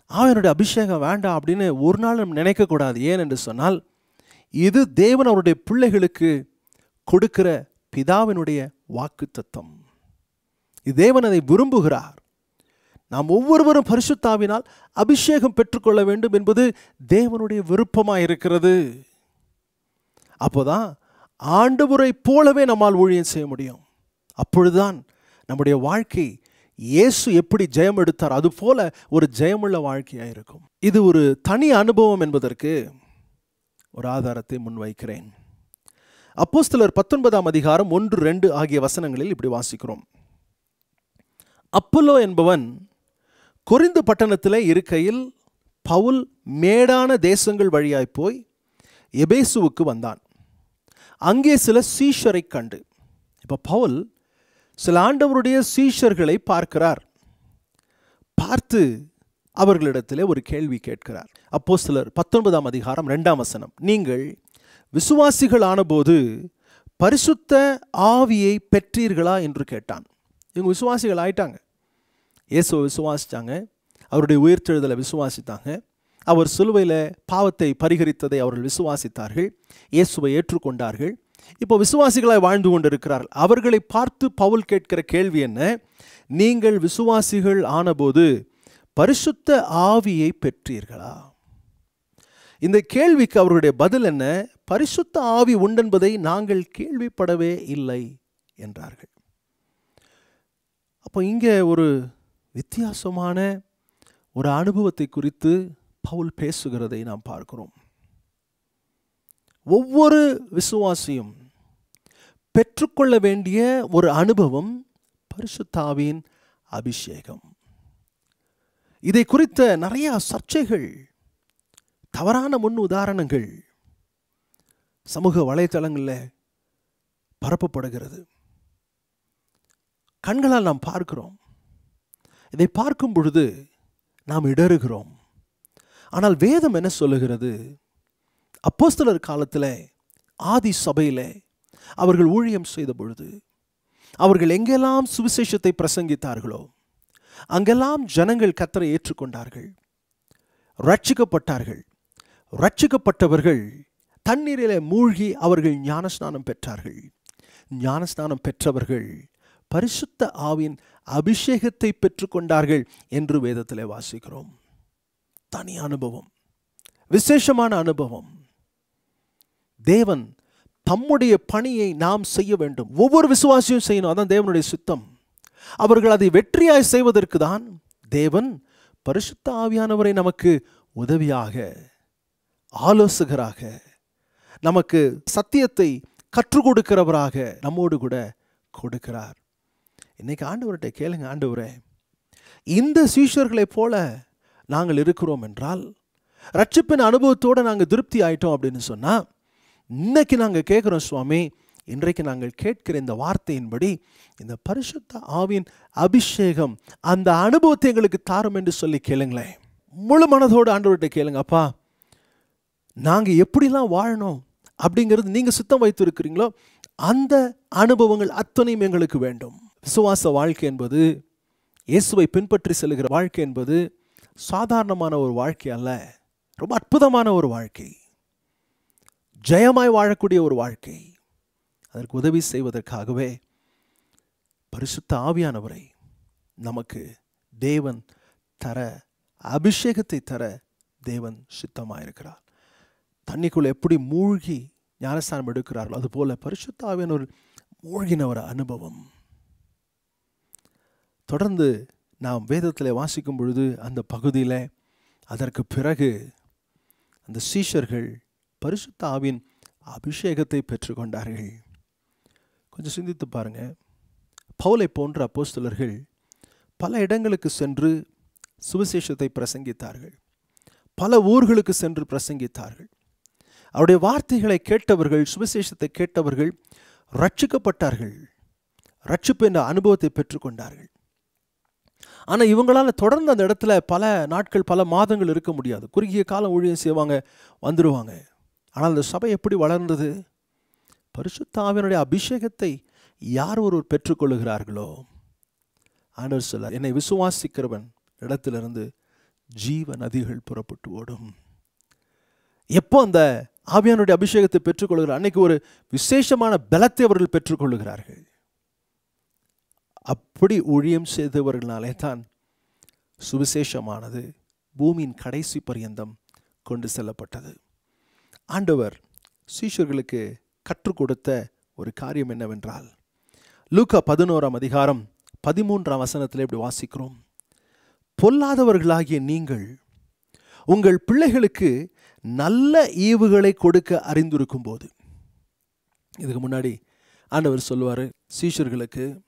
அவனுடைய அபிஷேகம் வேண்டாம் அப்படின்னு ஒரு நாள் நம்ம நினைக்கக்கூடாது. ஏன் என்று சொன்னால் இது தேவன் அவருடைய பிள்ளைகளுக்கு கொடுக்கிற பிதாவினுடைய வாக்கு தத்துவம் இது தேவன் அதை விரும்புகிறார். நாம் ஒவ்வொருவரும் பரிசுத்தாவினால் அபிஷேகம் பெற்றுக்கொள்ள வேண்டும் என்பது தேவனுடைய விருப்பமாக இருக்கிறது அப்போதான் ஆண்டவரை போலவே நம்மால் ஊழியம் செய்ய முடியும். அப்பொழுதுதான் நம்முடைய வாழ்க்கை இயேசு எப்படி ஜெயம் எடுத்தார் அது போல ஒரு ஜெயமுள்ள வாழ்க்கையாக இருக்கும் இது ஒரு தனி அனுபவம் என்பதற்கு ஒரு ஆதாரத்தை முன்வைக்கிறேன். அப்போஸ்தலர் பத்தொன்பதாம் அதிகாரம் ஒன்று ரெண்டு ஆகிய வசனங்களில் இப்படி வாசிக்கிறோம். அப்பல்லோ என்பவன் கொரிந்து பட்டணத்தில் இருக்கையில் பவுல் மேடான தேசங்கள் வழியாய் போய் எபேசுவுக்கு வந்தான். அங்கே சில சீஷரை கண்டு. இப்போ பவுல் சில ஆண்டவருடைய சீஷர்களை பார்க்கிறார். பார்த்து அவர்களிடத்தில் ஒரு கேள்வி கேட்கிறார். அப்போ சிலர் பத்தொன்பதாம் அதிகாரம் ரெண்டாம் வசனம் நீங்கள் விசுவாசிகள் ஆனபோது பரிசுத்த ஆவியை பெற்றீர்களா? என்று கேட்டான். இவங்க விசுவாசிகள் ஆயிட்டாங்க இயேசுவை விசுவாசித்தாங்க அவருடைய உயிர்த்தெழுதலை விசுவாசித்தாங்க. அவர் சிலுவையில் பாவத்தை பரிகரித்ததை அவர்கள் விசுவாசித்தார்கள். இயேசுவை ஏற்றுக்கொண்டார்கள். இப்போ விசுவாசிகளாய் வாழ்ந்து கொண்டிருக்கிறார்கள். அவர்களை பார்த்து பவுல் கேட்கிற கேள்வி என்ன? நீங்கள் விசுவாசிகள் ஆனபோது பரிசுத்த ஆவியை பெற்றீர்களா? இந்த கேள்விக்கு அவருடைய பதில் என்ன? பரிசுத்த ஆவி உண்டென்பதை நாங்கள் கேள்விப்படவே இல்லை என்றார்கள். அப்போ இங்கே ஒரு வித்தியாசமான ஒரு அனுபவத்தை குறித்து பவுல் பேசுகிறதை நாம் பார்க்கிறோம். ஒவ்வொரு விசுவாசியும் பெற்றுக்கொள்ள வேண்டிய ஒரு அனுபவம் பரிசுத்தாவின் அபிஷேகம். இதை குறித்த நிறைய சர்ச்சைகள் தவறான முன் உதாரணங்கள் சமூக வலைத்தளங்களில் பரப்பப்படுகிறது. கண்களால் நாம் பார்க்கிறோம். இதை பார்க்கும் பொழுது நாம் இடறுகிறோம். ஆனால் வேதம் என்ன சொல்லுகிறது? அப்போஸ்தலர் காலத்தில் ஆதி சபையில் அவர்கள் ஊழியம் செய்த பொழுது அவர்கள் எங்கெல்லாம் சுவிசேஷத்தை பிரசங்கித்தார்களோ அங்கெல்லாம் ஜனங்கள் கத்தரை ஏற்றுக்கொண்டார்கள். ரட்சிக்கப்பட்டார்கள் ரட்சிக்கப்பட்டவர்கள் தண்ணீரிலே மூழ்கி அவர்கள் ஞானஸ்நானம் பெற்றார்கள். ஞானஸ்நானம் பெற்றவர்கள் பரிசுத்த ஆவின் அபிஷேகத்தை பெற்றுக்கொண்டார்கள் என்று வேதத்தில் வாசிக்கிறோம். தனி அனுபவம் விசேஷமான அனுபவம். தேவன் தம்முடைய பணியை நாம் செய்ய வேண்டும். ஒவ்வொரு விசுவாசியும் செய்யணும் அதான் தேவனுடைய சித்தம். அவர்கள் அதை வெற்றியாய் செய்வதற்கு தான் தேவன் பரிசுத்த ஆவியானவரை நமக்கு உதவியாக ஆலோசகராக நமக்கு சத்தியத்தை கற்றுக் கொடுக்கிறவராக நம்மோடு கூட கொடுக்கிறார். இன்னைக்கு ஆண்டவர்கிட்ட கேளுங்க ஆண்டவரே. இந்த சீஷர்களைப் போல நாங்கள் இருக்கிறோம் என்றால் ரட்சிப்பின் அனுபவத்தோடு நாங்கள் திருப்தி ஆயிட்டோம் அப்படின்னு சொன்னால் இன்னைக்கு நாங்கள் கேட்குறோம் சுவாமி இன்றைக்கு நாங்கள் கேட்கிற இந்த வார்த்தையின்படி இந்த பரிசுத்த ஆவியின் அபிஷேகம் அந்த அனுபவத்தை எங்களுக்கு தாரும் என்று சொல்லி கேளுங்களேன். முழு மனதோடு ஆண்டவர்கிட்ட கேளுங்க அப்பா நாங்கள் எப்படிலாம் வாழணும் அப்படிங்கிறது நீங்கள் சுத்தம் வைத்திருக்கிறீங்களோ அந்த அனுபவங்கள் அத்தனையும் எங்களுக்கு வேண்டும். விசுவாச வாழ்க்கை என்பது இயேசுவை பின்பற்றி செல்கிற வாழ்க்கை என்பது சாதாரணமான ஒரு வாழ்க்கை அல்ல. ரொம்ப அற்புதமான ஒரு வாழ்க்கை. ஜெயமாய் வாழக்கூடிய ஒரு வாழ்க்கை. அதற்கு உதவி செய்வதற்காகவே பரிசுத்த ஆவியானவரை நமக்கு தேவன் தர அபிஷேகத்தை தர தேவன் சித்தமாயிருக்கிறார். தண்ணிக்குள்ளே எப்படி மூழ்கி ஞானஸ்தானம் எடுக்கிறார்களோ அதுபோல பரிசுத்த ஆவியானவர் மூழ்கின ஒரு அனுபவம். தொடர்ந்து நாம் வேதத்தில் வாசிக்கும் பொழுது அந்த பகுதியில் அதற்கு பிறகு அந்த சீஷர்கள் பரிசுத்த ஆவின் அபிஷேகத்தை பெற்றுக்கொண்டார்கள். கொஞ்சம் சிந்தித்து பாருங்க. பவுலை போன்ற அப்போஸ்தலர்கள் பல இடங்களுக்கு சென்று சுவிசேஷத்தை பிரசங்கித்தார்கள். பல ஊர்களுக்கு சென்று பிரசங்கித்தார்கள். அவருடைய வார்த்தைகளை கேட்டவர்கள் சுவிசேஷத்தை கேட்டவர்கள் ரட்சிக்கப்பட்டார்கள். ரட்சிப்பு என்ற அனுபவத்தை பெற்றுக்கொண்டார்கள். ஆனால் இவங்களால் தொடர்ந்து அந்த இடத்துல பல நாட்கள் பல மாதங்கள் இருக்க முடியாது. குறுகிய காலம் ஊழியம் செய்வாங்க வந்துடுவாங்க ஆனால் அந்த சபை எப்படி வளர்ந்தது? பரிசுத்தாவினுடைய அபிஷேகத்தை யார் ஒருவர் பெற்றுக்கொள்ளுகிறார்களோ? ஆண்டவர் சொல்ல என்னை விசுவாசிக்கிறவன் இடத்திலிருந்து ஜீவ நதிகள் புறப்பட்டு ஓடும். எப்போ அந்த ஆவியானுடைய அபிஷேகத்தை பெற்றுக்கொள்கிறார்? அன்னைக்கு ஒரு விசேஷமான பலத்தை அவர்கள் பெற்றுக்கொள்ளுகிறார்கள். அப்படி ஊழியம் செய்தவர்களாலே தான் சுவிசேஷமானது பூமியின் கடைசி பரியந்தம் கொண்டு செல்லப்பட்டது. ஆண்டவர் சீஷர்களுக்கு கற்றுக் கொடுத்த ஒரு காரியம் என்னவென்றால் லூக்கா பதினோராம் அதிகாரம் பதிமூன்றாம் வசனத்தில் இப்படி வாசிக்கிறோம். பொல்லாதவர்களாகிய நீங்கள் உங்கள் பிள்ளைகளுக்கு நல்ல ஈவுகளை கொடுக்க அறிந்திருக்கும் போது இதுக்கு முன்னாடி ஆண்டவர் சொல்லுவார் சீஷர்களுக்கு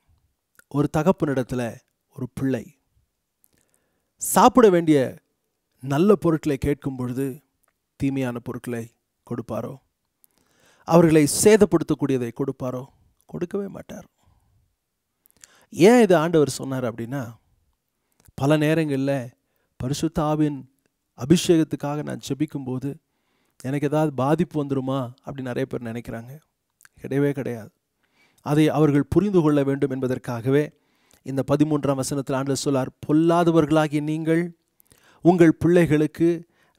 ஒரு தகப்பனிடத்தில் ஒரு பிள்ளை. சாப்பிட வேண்டிய நல்ல பொருட்களை கேட்கும் பொழுது தீமையான பொருட்களை கொடுப்பாரோ? அவர்களை சேதப்படுத்தக்கூடியதை கொடுப்பாரோ? கொடுக்கவே மாட்டார். ஏன் இது ஆண்டவர் சொன்னார் அப்படின்னா பல நேரங்களில் பரிசுத்தாவின் அபிஷேகத்துக்காக நான் ஜெபிக்கும்போது எனக்கு ஏதாவது பாதிப்பு வந்துருமா அப்படின்னு நிறைய பேர் நினைக்கிறாங்க. கிடையவே கிடையாது. அதை அவர்கள் புரிந்து கொள்ள வேண்டும் என்பதற்காகவே இந்த பதிமூன்றாம் வசனத்தில் ஆண்டு சொல்லார் பொல்லாதவர்களாகிய நீங்கள் உங்கள் பிள்ளைகளுக்கு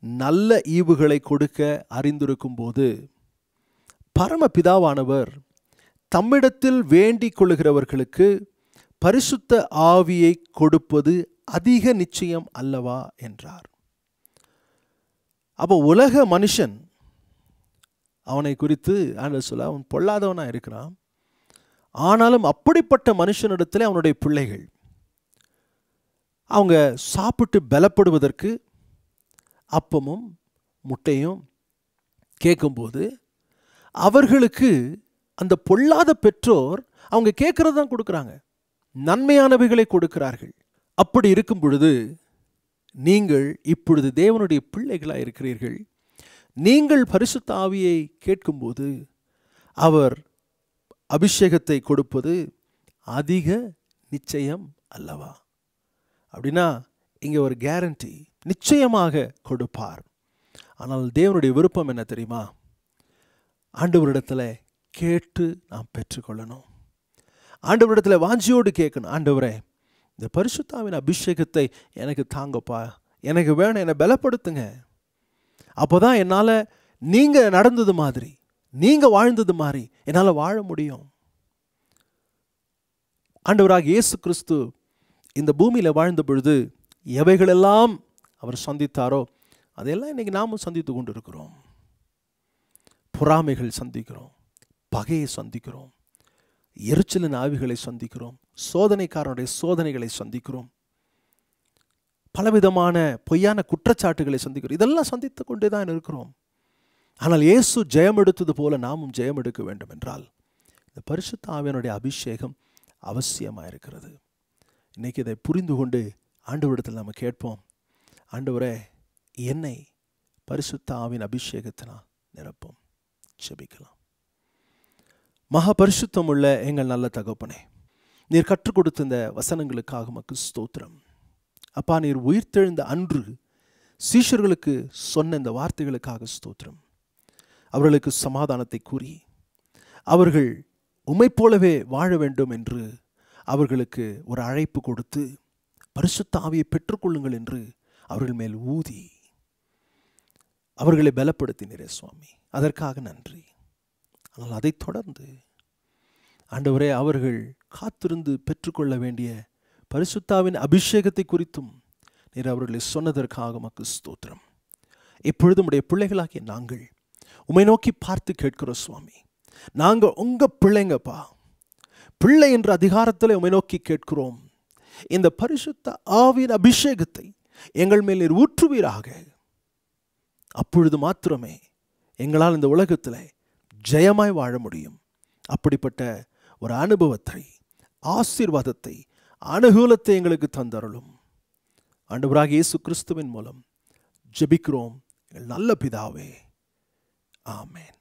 நல்ல ஈவுகளை கொடுக்க அறிந்திருக்கும் போது பரம பிதாவானவர் தம்மிடத்தில் வேண்டிக் கொள்ளுகிறவர்களுக்கு பரிசுத்த ஆவியை கொடுப்பது அதிக நிச்சயம் அல்லவா? என்றார். அப்போ உலக மனுஷன் அவனை குறித்து ஆண்டு சொல்ல அவன் பொல்லாதவனா இருக்கிறான் ஆனாலும் அப்படிப்பட்ட மனுஷனிடத்தில் அவனுடைய பிள்ளைகள் அவங்க சாப்பிட்டு பலப்படுவதற்கு அப்பமும் முட்டையும் கேட்கும்போது அவர்களுக்கு அந்த பொல்லாத பெற்றோர் அவங்க கேட்கறது தான் கொடுக்குறாங்க. நன்மையானவைகளை கொடுக்கிறார்கள். அப்படி இருக்கும் பொழுது நீங்கள் இப்பொழுது தேவனுடைய பிள்ளைகளாக இருக்கிறீர்கள். நீங்கள் பரிசுத்த ஆவியை கேட்கும்போது அவர் அபிஷேகத்தை கொடுப்பது அதிக நிச்சயம் அல்லவா? அப்படின்னா இங்கே ஒரு கேரண்டி நிச்சயமாக கொடுப்பார். ஆனால் தேவனுடைய விருப்பம் என்ன தெரியுமா? ஆண்டவரிடத்தில் கேட்டு நாம் பெற்றுக்கொள்ளணும். ஆண்டவரிடத்தில் வாஞ்சியோடு கேட்கணும். ஆண்டவரே இந்த பரிசுத்தாவின் அபிஷேகத்தை எனக்கு தாங்கப்பா. எனக்கு வேணும் என்னை பலப்படுத்துங்க. அப்போ தான் என்னால் நீங்கள் நடந்தது மாதிரி. நீங்கள் வாழ்ந்தது மாதிரி என்னால் வாழ முடியும். ஆண்டவராக இயேசு கிறிஸ்து இந்த பூமியில் வாழ்ந்த பொழுது எவைகளெல்லாம் அவர் சந்தித்தாரோ அதையெல்லாம் இன்னைக்கு நாமும் சந்தித்து கொண்டு இருக்கிறோம் பொறாமைகள் சந்திக்கிறோம் பகையை சந்திக்கிறோம் எரிச்சலின் ஆவிகளை சந்திக்கிறோம் சோதனைக்காரனுடைய சோதனைகளை சந்திக்கிறோம் பலவிதமான பொய்யான குற்றச்சாட்டுகளை சந்திக்கிறோம். இதெல்லாம் சந்தித்து கொண்டே தான் இருக்கிறோம். ஆனால் இயேசு ஜெயம் எடுத்தது போல நாமும் ஜெயம் எடுக்க வேண்டும் என்றால் இந்த பரிசுத்த ஆவியனுடைய அபிஷேகம் அவசியமாக இருக்கிறது. இன்னைக்கு இதை புரிந்து கொண்டு ஆண்டவரிடத்தில் நம்ம கேட்போம் ஆண்டவரே என்னை பரிசுத்த ஆவின் அபிஷேகத்தினால் நிரப்பும். செபிக்கலாம் மகா பரிசுத்தமுள்ள எங்கள் நல்ல தகப்பனே நீர் கற்றுக் கொடுத்த இந்த வசனங்களுக்காக மக்கு ஸ்தோத்திரம். அப்பா நீர் உயிர்த்தெழுந்த அன்று சீஷர்களுக்கு சொன்ன இந்த வார்த்தைகளுக்காக ஸ்தோத்திரம். அவர்களுக்கு சமாதானத்தை கூறி அவர்கள் உம்மை போலவே வாழ வேண்டும் என்று அவர்களுக்கு ஒரு அழைப்பு கொடுத்து பரிசுத்த ஆவியை பெற்றுக்கொள்ளுங்கள் என்று அவர்கள் மேல் ஊதி அவர்களை பலப்படுத்தினரே சுவாமி. அதற்காக நன்றி. ஆனால் அதைத் தொடர்ந்து ஆண்டவரே அவர்கள் காத்திருந்து பெற்றுக்கொள்ள வேண்டிய பரிசுத்தாவின் அபிஷேகத்தை குறித்தும் நீர் அவர்களை சொன்னதற்காக மக்கு ஸ்தோத்திரம். இப்பொழுது உடைய பிள்ளைகளாகிய நாங்கள் உமை நோக்கி பார்த்து கேட்கிறோம் சுவாமி. நாங்கள் உங்க பிள்ளைங்கப்பா. பிள்ளை என்ற அதிகாரத்தில் உமை நோக்கி கேட்கிறோம். இந்த பரிசுத்த ஆவின் அபிஷேகத்தை எங்கள் மேல் நீர் ஊற்றுவீராக. அப்பொழுது மாத்திரமே எங்களால் இந்த உலகத்தில் ஜெயமாய் வாழ முடியும். அப்படிப்பட்ட ஒரு அனுபவத்தை ஆசீர்வாதத்தை அனுகூலத்தை எங்களுக்கு தந்தருளும். ஆண்டவராக இயேசு கிறிஸ்துவின் மூலம் ஜெபிக்கிறோம். எங்கள் நல்ல பிதாவே. ஆமென்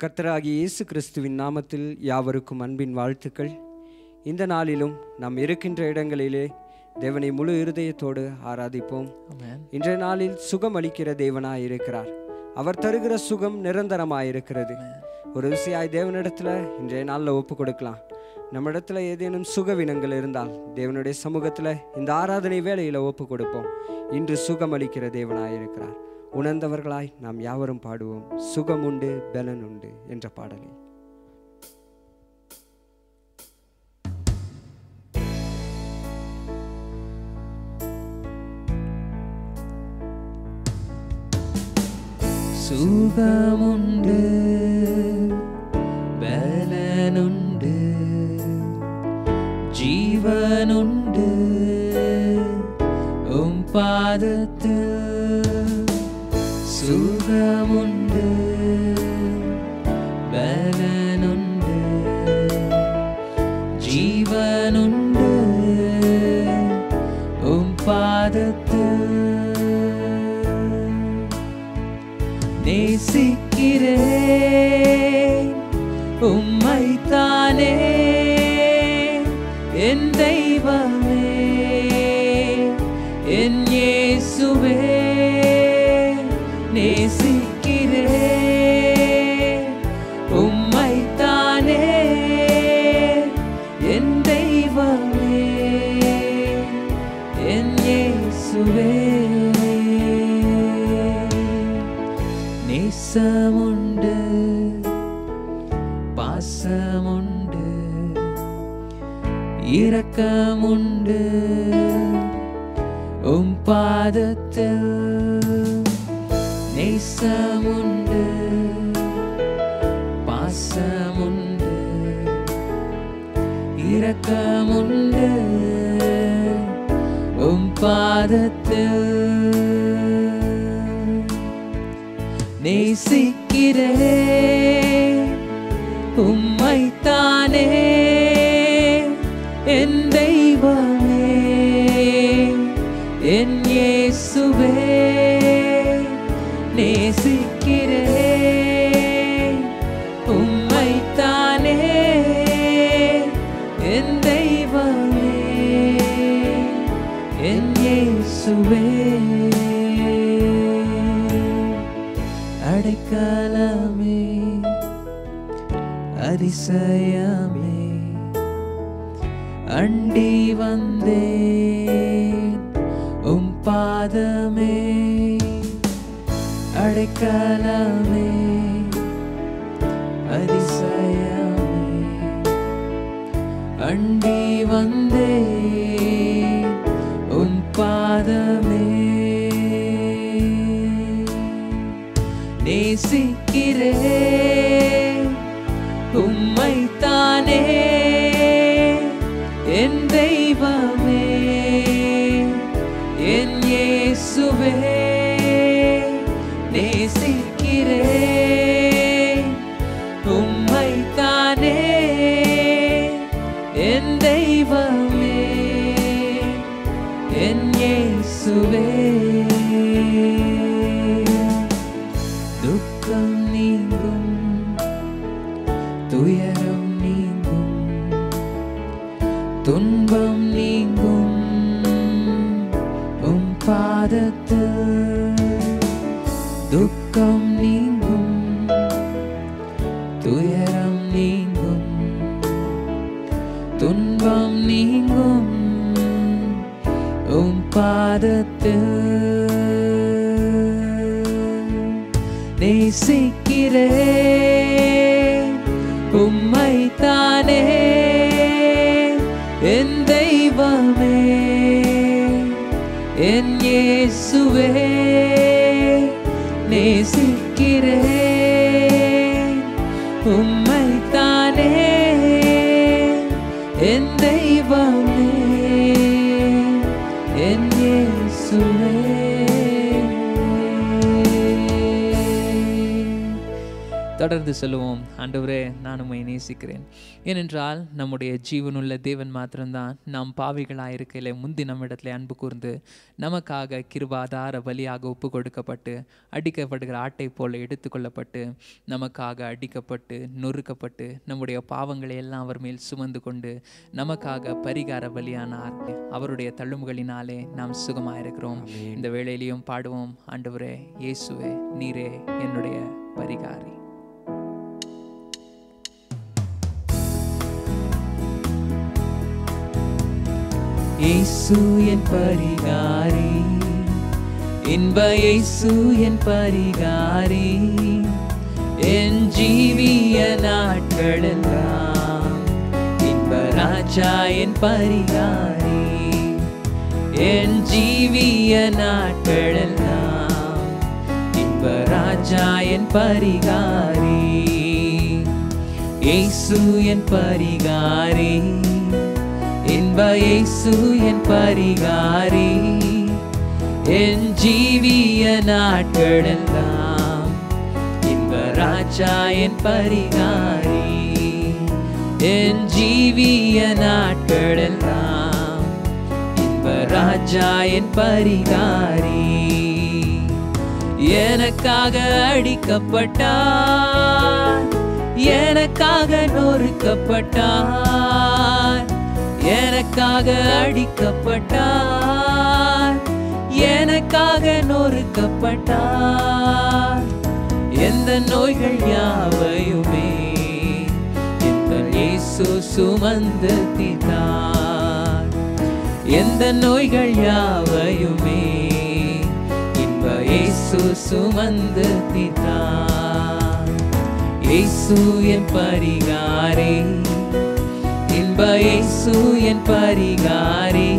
கர்த்தராகிய இயேசு கிறிஸ்துவின் நாமத்தில் யாவருக்கும் அன்பின் வாழ்த்துக்கள். இந்த நாளிலும் நாம் இருக்கின்ற இடங்களிலே தேவனை முழு இருதயத்தோடு ஆராதிப்போம். Amen. இன்றைய நாளில் சுகம் அளிக்கிற தேவனாய் இருக்கிறார் அவர் தருகிற சுகம் நிரந்தரமாய் இருக்கிறது ஒரு விஷயாய் தேவனிடத்துல இன்றைய நாளில் ஒப்பு கொடுக்கலாம் நம்ம இடத்துல ஏதேனும் சுகவினங்கள் இருந்தால் தேவனுடைய சமூகத்தில் இந்த ஆராதனை வேளையில் ஒப்பு கொடுப்போம் இன்று சுகம் அளிக்கிற தேவனாய் இருக்கிறார் உணர்ந்தவர்களாய் நாம் யாவரும் பாடுவோம் சுகம் உண்டு பலன் உண்டு என்ற பாடலை സുഖമുണ്ട് பாதத்தில். நேசிக்கிறேன் كلام துன்பம் நீங்கும் உம் பாதத்தில் நேசிக்கிறேன் உம்மை தானே என் தெய்வமே என் இயேசுவே. தொடர்ந்து சொல்லுவோம். ஆண்டவரே நான் உம்மை நேசிக்கிறேன். ஏனென்றால் நம்முடைய ஜீவனுள்ள தேவன் மாத்திரம்தான் நாம் பாவிகளாக இருக்கையில முந்தி நம்மிடத்தில் அன்பு கூர்ந்து நமக்காக கிருபாதார பலியாக ஒப்பு கொடுக்கப்பட்டு அடிக்கப்படுகிற ஆட்டை போல எடுத்துக்கொள்ளப்பட்டு நமக்காக அடிக்கப்பட்டு நொறுக்கப்பட்டு நம்முடைய பாவங்களை எல்லாம் அவர் மேல் சுமந்து கொண்டு நமக்காக பரிகார பலியானார். அவருடைய தள்ளுமுகளினாலே நாம் சுகமாயிருக்கிறோம். இந்த வேளையிலையும் பாடுவோம். ஆண்டவரே இயேசுவே நீரே என்னுடைய பரிகாரி. இயேசு என் பரிகாரி. இன்ப இயேசு என் பரிகாரி. என் ஜீவிய நாட்களெல்லாம் இன்ப ராஜா என் பரிகாரி. என் ஜீவிய நாட்களெல்லாம் இன்ப ராஜா என் பரிகாரி. இயேசு என் பரிகாரி. இன்ப இயேசு என் பரிகாரி என் ஜீவிய நாட்களெல்லாம் இன்ப ராஜா என் பரிகாரி என் ஜீவிய நாட்களெல்லாம் இன்ப ராஜா என் பரிகாரி. எனக்காக அடிக்கப்பட்டார் எனக்காக நொறுக்கப்பட்டார் எனக்காக அடிக்கப்பட்டார். எனக்காக நொறுக்கப்பட்டார். எந்த நோய்கள் யாவையுமே எந்த இயேசு சுமந்து தீர்த்தார். எந்த நோய்கள் யாவையுமே இன்ப இயேசு சுமந்து தீர்த்தார். இயேசு என் பரிகாரே. இன்ப இயேசு என் பரிகாரி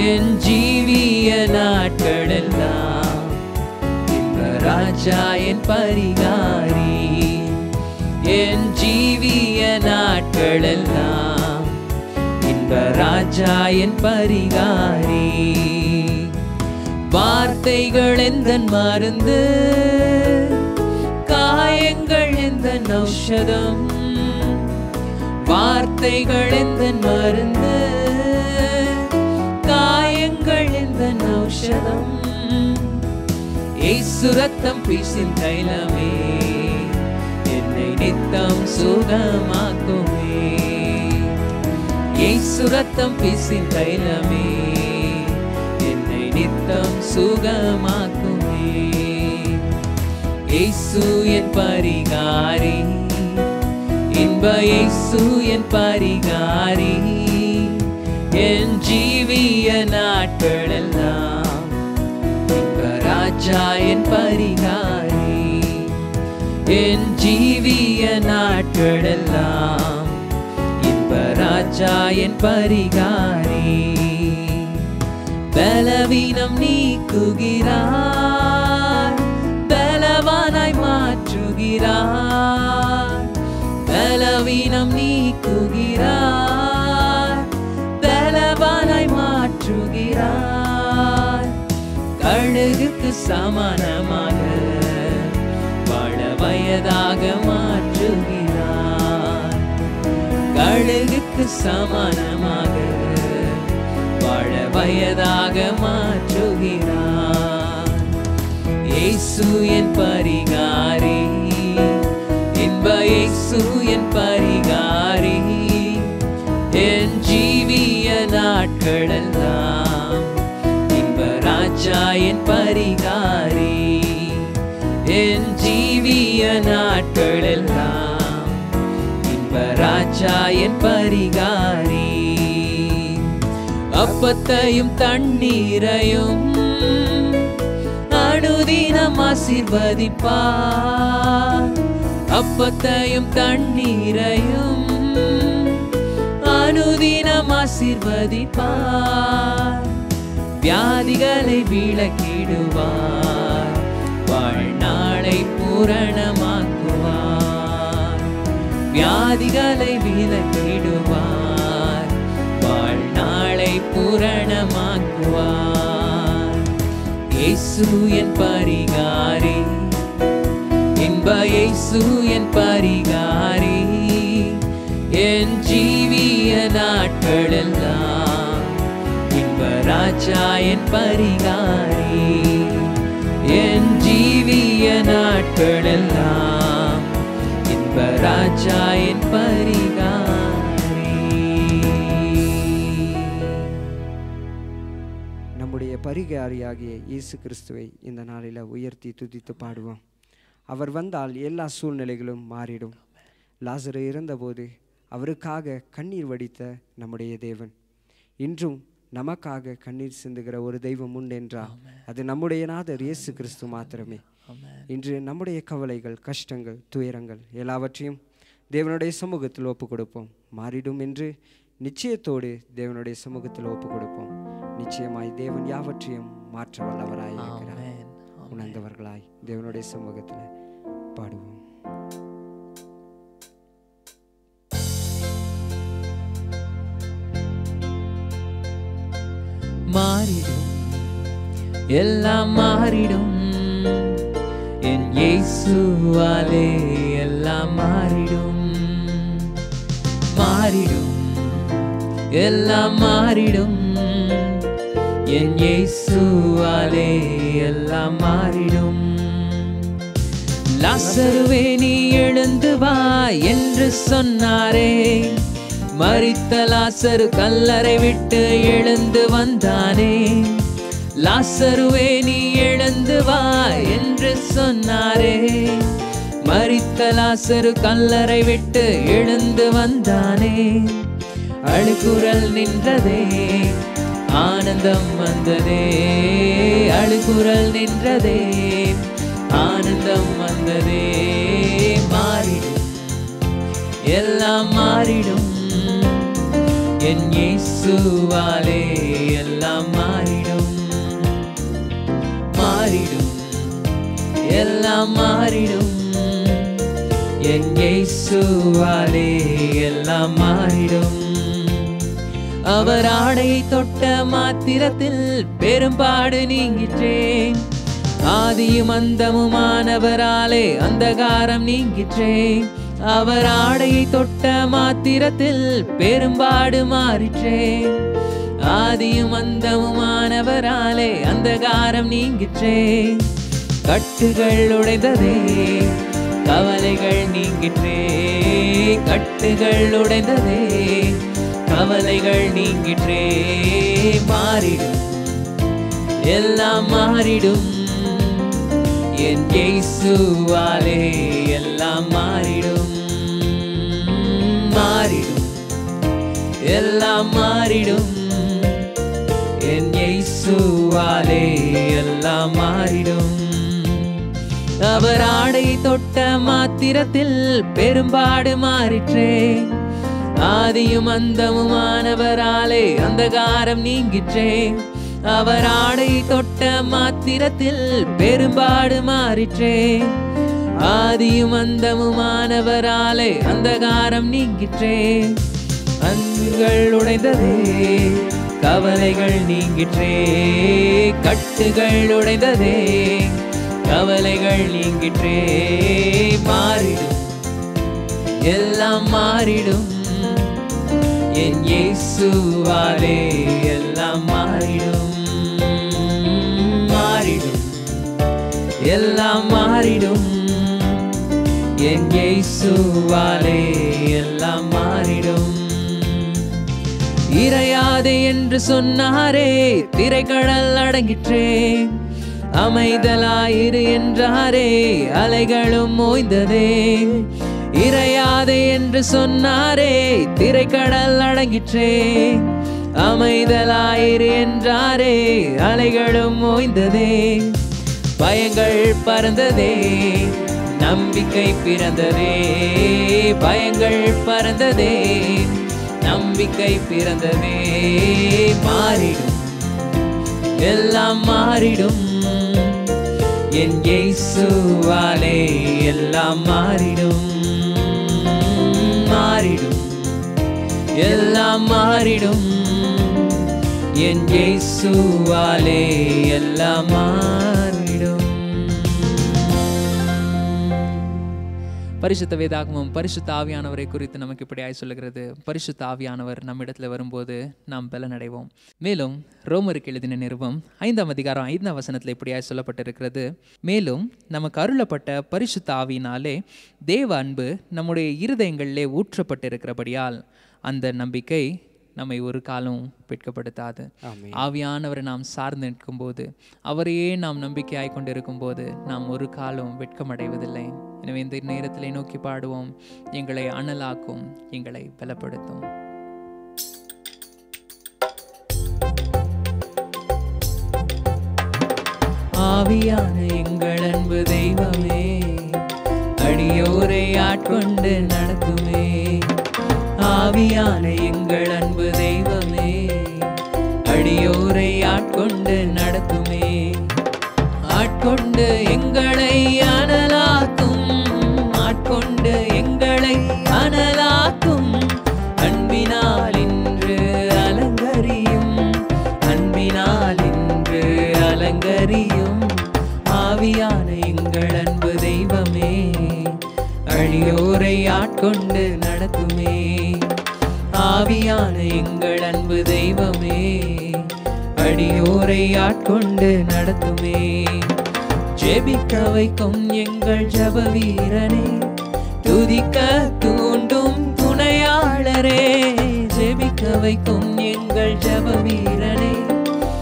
என் ஜீவிய நாட்களெல்லாம் ராஜா என் பரிகாரி என் ஜீவிய நாட்களெல்லாம் இன்ப ராஜா என் பரிகாரி. வார்த்தைகள் எந்த மருந்து காயங்கள் எந்த ஔஷதம்? வார்த்தைகள் எந்த மருந்து காயங்கள் எந்த ஔஷதம். சுரத்தம் பீசின் தைலமே என்னை நித்தம் சுகமாக்குமே. ஏசு ரத்தம் பீசின் தைலமே என்னை நித்தம் சுகமாக்குமே. ஏசு என் பரிகாரி இன்ப இயேசு என் பரிகாரி என் ஜீவிய நாட்களெல்லாம் இன்ப ராஜா என் பரிகாரி என் ஜீவிய நாட்களெல்லாம் இன்ப ராஜா என் பரிகாரி. பலவீனம் நீக்குகிறார். நீக்குகிறார் பலவானாய் மாற்றுகிறார். கழுகுக்கு சமானமாக பல வயதாக மாற்றுகிறார். கழுகுக்கு சமானமாக பல வயதாக மாற்றுகிறார். இயேசு என் பரிகாரி இன்ப இயேசு என் பரிகாரி. பாடுகளெல்லாம் இன்ப ராஜா என் பரிகாரி என் ஜீவிய நாட்களெல்லாம் இன்ப ராஜா என் பரிகாரி. அப்பத்தையும் தண்ணீரையும் அனுதினம் ஆசிர்வதிப்பார். அப்பத்தையும் தண்ணீரையும் அனுதினம் ஆசிர்வதிப்பார். வியாதிகளை விளக்கிடுவார். வாழ்நாளை பூரணமாக்குவார். வியாதிகளை விளக்கிடுவார். வாழ்நாளை பூரணமாக்குவார். இயேசு என் பரிகாரி. இன்ப இயேசு என் பரிகாரி. என் ஜீ ஜீவிய நாட்களெல்லாம் இன்ப ராஜா என் பரிகாரி. என் ஜீவிய நாட்களெல்லாம் இன்ப ராஜா என் பரிகாரி. நம்முடைய பரிகாரியாகிய இயேசு கிறிஸ்துவை இந்த நாளில் உயர்த்தி துதித்து பாடுவோம். அவர் வந்தால் எல்லா சூழ்நிலைகளும் மாறிடும். லாசரு இருந்தபோது அவருக்காக கண்ணீர் வடித்த நம்முடைய தேவன். இன்றும் நமக்காக கண்ணீர் சிந்துகிற ஒரு தெய்வம் உண்டென்றால் அது நம்முடைய நாதர் இயேசு கிறிஸ்து மாத்திரமே. இன்று நம்முடைய கவலைகள் கஷ்டங்கள் துயரங்கள் எல்லாவற்றையும் தேவனுடைய சமூகத்தில் ஒப்பு கொடுப்போம் மாறிடும் என்று நிச்சயத்தோடு தேவனுடைய சமூகத்தில் ஒப்பு கொடுப்போம் நிச்சயமாய் தேவன் யாவற்றையும் மாற்ற வல்லவராய். உணர்ந்தவர்களாய் தேவனுடைய சமூகத்தில் பாடுவோம். மாறிடும். எல்லாம் மாறிடும். என் இயேசுவாலே எல்லாம் மாறிடும். மாறிடும். எல்லாம் மாறிடும். என் இயேசுவாலே எல்லாம் மாறிடும். லாசருவே நீ எழுந்து வா என்று சொன்னாரே. மறித்த லாசரு கல்லறை விட்டு எழுந்து வந்தானே. லாசருவே நீ எழுந்து வா என்று சொன்னாரே. மறித்த லாசரு கல்லறை விட்டு எழுந்து வந்தானே. அழுகுரல் நின்றதே ஆனந்தம் வந்ததே. அழுகுரல் நின்றதே ஆனந்தம் வந்ததே. மாறிடும். எல்லாம் மாறிடும். என் இயேசுவாலே எல்லாம் மாறிடும். மாறிடும். எல்லாம் மாறிடும். என் இயேசுவாலே எல்லாம் மாறிடும். அவர் ஆடையை தொட்ட மாத்திரத்தில் பெரும்பாடு நீங்கிற்றேன். ஆதியும் அந்தமுமானவராலே அந்தகாரம் நீங்கிற்றேன். அவர் ஆடையை தொட்ட மாத்திரத்தில் பெரும்பாடு மாறிற்றே. ஆதியும் அந்தமுமானவராலே அந்தகாரம் நீங்கிற்றே. கட்டுகள் உடைந்ததே கவலைகள் நீங்கிற்றே. கட்டுகள் உடைந்ததே கவலைகள் நீங்கிற்றே. மாறிடும் எல்லாம் மாறிடும். என் இயேசுவாலே எல்லாம் மாறிடும். எல்லாம் மாறிடும். என் இயேசுவாலே எல்லாம் மாறிடும். அவர் ஆடை தொட்ட மாத்திரத்தில் பெரும்பாடு மாறிற்றே. ஆதியும் அந்தமுமானவராலே அந்தகாரம் நீங்கிற்றே. அவர் ஆடை தொட்ட மாத்திரத்தில் பெரும்பாடு மாறிற்றே. ஆதியும் அந்தமுமானவராலே அந்தகாரம் நீங்கிற்றே. கண்கள் உடைந்ததே கவலைகள் நீங்கிற்றே. கட்டுகள் உடைந்ததே கவலைகள் நீங்கிற்றே. மாறிடும் எல்லாம் மாறிடும். என் இயேசுவாலே எல்லாம் மாறிடும். மாறிடும் எல்லாம் மாறிடும். என் இயேசுவாலே என்று சொன்னாரே திரைக்கடல் அடங்கிற்றே. அமைதலாயிரு என்றாரே அலைகளும் ஓய்ந்ததே இறையாதே என்று சொன்னாரே திரைக்கடல் அடங்கிற்றே. அமைதலாயிரு என்றாரே அலைகளும் ஓய்ந்ததே பயங்கள் பறந்ததே நம்பிக்கை பிறந்ததே. பயங்கள் பறந்ததே. நம்பிக்கை பிறந்ததே. மாறிடும். எல்லாம் மாறிடும். என் இயேசுவாலே எல்லாம் மாறிடும். மாறிடும். எல்லாம் மாறிடும். என் இயேசுவாலே எல்லாம் மாறிடும். பரிசுத்த வேதாகமம் பரிசுத்த ஆவியானவரை குறித்து நமக்கு இப்படியாய் சொல்லுகிறது. பரிசுத்த ஆவியானவர் நம்மிடத்தில் வரும்போது நாம் பலனடைவோம். மேலும் ரோமருக்கு எழுதின நிறுவம் ஐந்தாம் அதிகாரம் ஐந்தாம் வசனத்தில் இப்படியாய் சொல்லப்பட்டிருக்கிறது. மேலும் நமக்கு அருளப்பட்ட பரிசுத்த ஆவியினாலே தேவ அன்பு நம்முடைய இருதயங்களிலே ஊற்றப்பட்டிருக்கிறபடியால் அந்த நம்பிக்கை நம்மை ஒரு காலம் வெட்கப்படுத்தாது. ஆவியானவரை நாம் சார்ந்து நிற்கும்போது அவரையே நாம் நம்பிக்கையாய் கொண்டிருக்கும் போது நாம் ஒரு காலம் வெட்கமடைவதில்லை. எனவே இந்த நேரத்திலே நோக்கி பாடுவோம். எங்களை அனலாக்கும் எங்களை பலப்படுத்தும். ஆவியான எங்கள் அன்பு தெய்வமே அடியோரை ஆட்கொண்டு நடத்துமே. ஆவியான எங்கள் அன்பு தெய்வமே அடியோரை ஆட்கொண்டு நடத்துமே. ஆட்கொண்டு எங்களை ஆட்கொண்டு நடத்துமே ஆவியான எங்கள் அன்பு தெய்வமே அடியோரை ஆட்கொண்டு நடத்துமே. ஜெபிக்க வைக்கும் எங்கள் ஜப வீரனே துதிக்க தூண்டும் துணையாளரே. ஜெபிக்க வைக்கும் எங்கள் ஜப வீரனே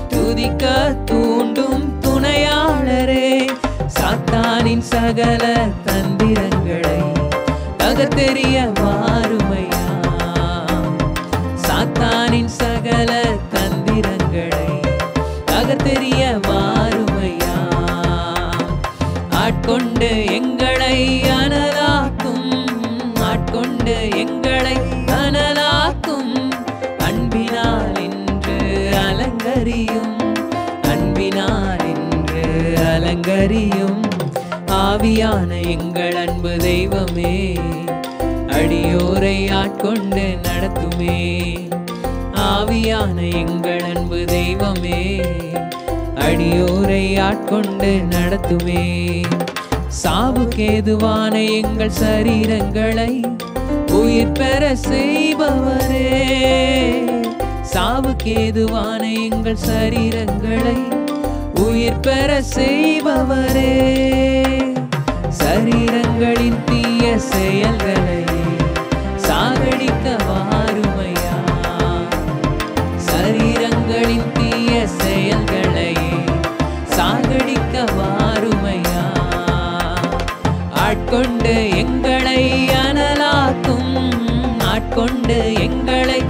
துதிக்க தூண்டும் துணையாளரே. சாத்தானின் சகல தந்திரங்கள் தகத்தெறிய வாருமையா சாத்தானின் சகல தந்திரங்களை தகத்தெறிய வாருமையா ஆட்கொண்டு எங்களை அனலாக்கும் ஆட்கொண்டு எங்களை அனலாக்கும். அன்பினால் இன்று அலங்கரியும் அன்பினால் இன்று அலங்கரியும். ஆவியான எங்கள் அன்பு தெய்வமே அடியோரை ஆட்கொண்டு நடத்துமே. ஆவியான எங்கள் அன்பு தெய்வமே அடியோரை ஆட்கொண்டு நடத்துமே. சாவுக்கேதுவான எங்கள் சரீரங்களை உயிர் பெற செய்பவரே. சாவுக்கேதுவான எங்கள் சரீரங்களை உயிர் பெற செய்பவரே. சரீரங்களின் தீய செயல்களை சாகடிக்க வாருமையா? சரீரங்களின் தீய செயல்களை சாகடிக்க வாருமையா? ஆட்கொண்டு எங்களை அனலாக்கும் ஆட்கொண்டு எங்களை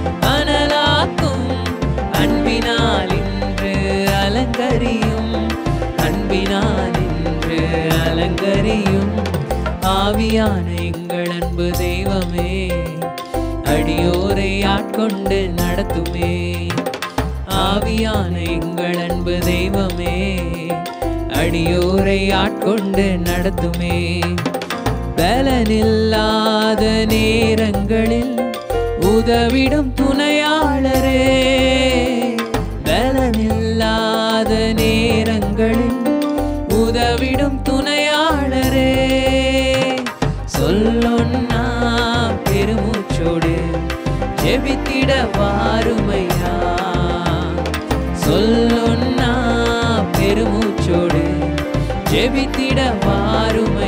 ஆவியான எங்கள் அன்பு தெய்வமே. அடியோரை ஆட்கொண்டு நடத்துமே. ஆவியான எங்கள் அன்பு தெய்வமே. அடியோரை ஆட்கொண்டு நடத்துமே. பலனில்லாத நேரங்களில் உதவிடும் துணையாளரே. ஜெபித்திட வாருமையா? சொல்லொன்னா பெருமூச்சோடு ஜெபித்திட வாருமையா?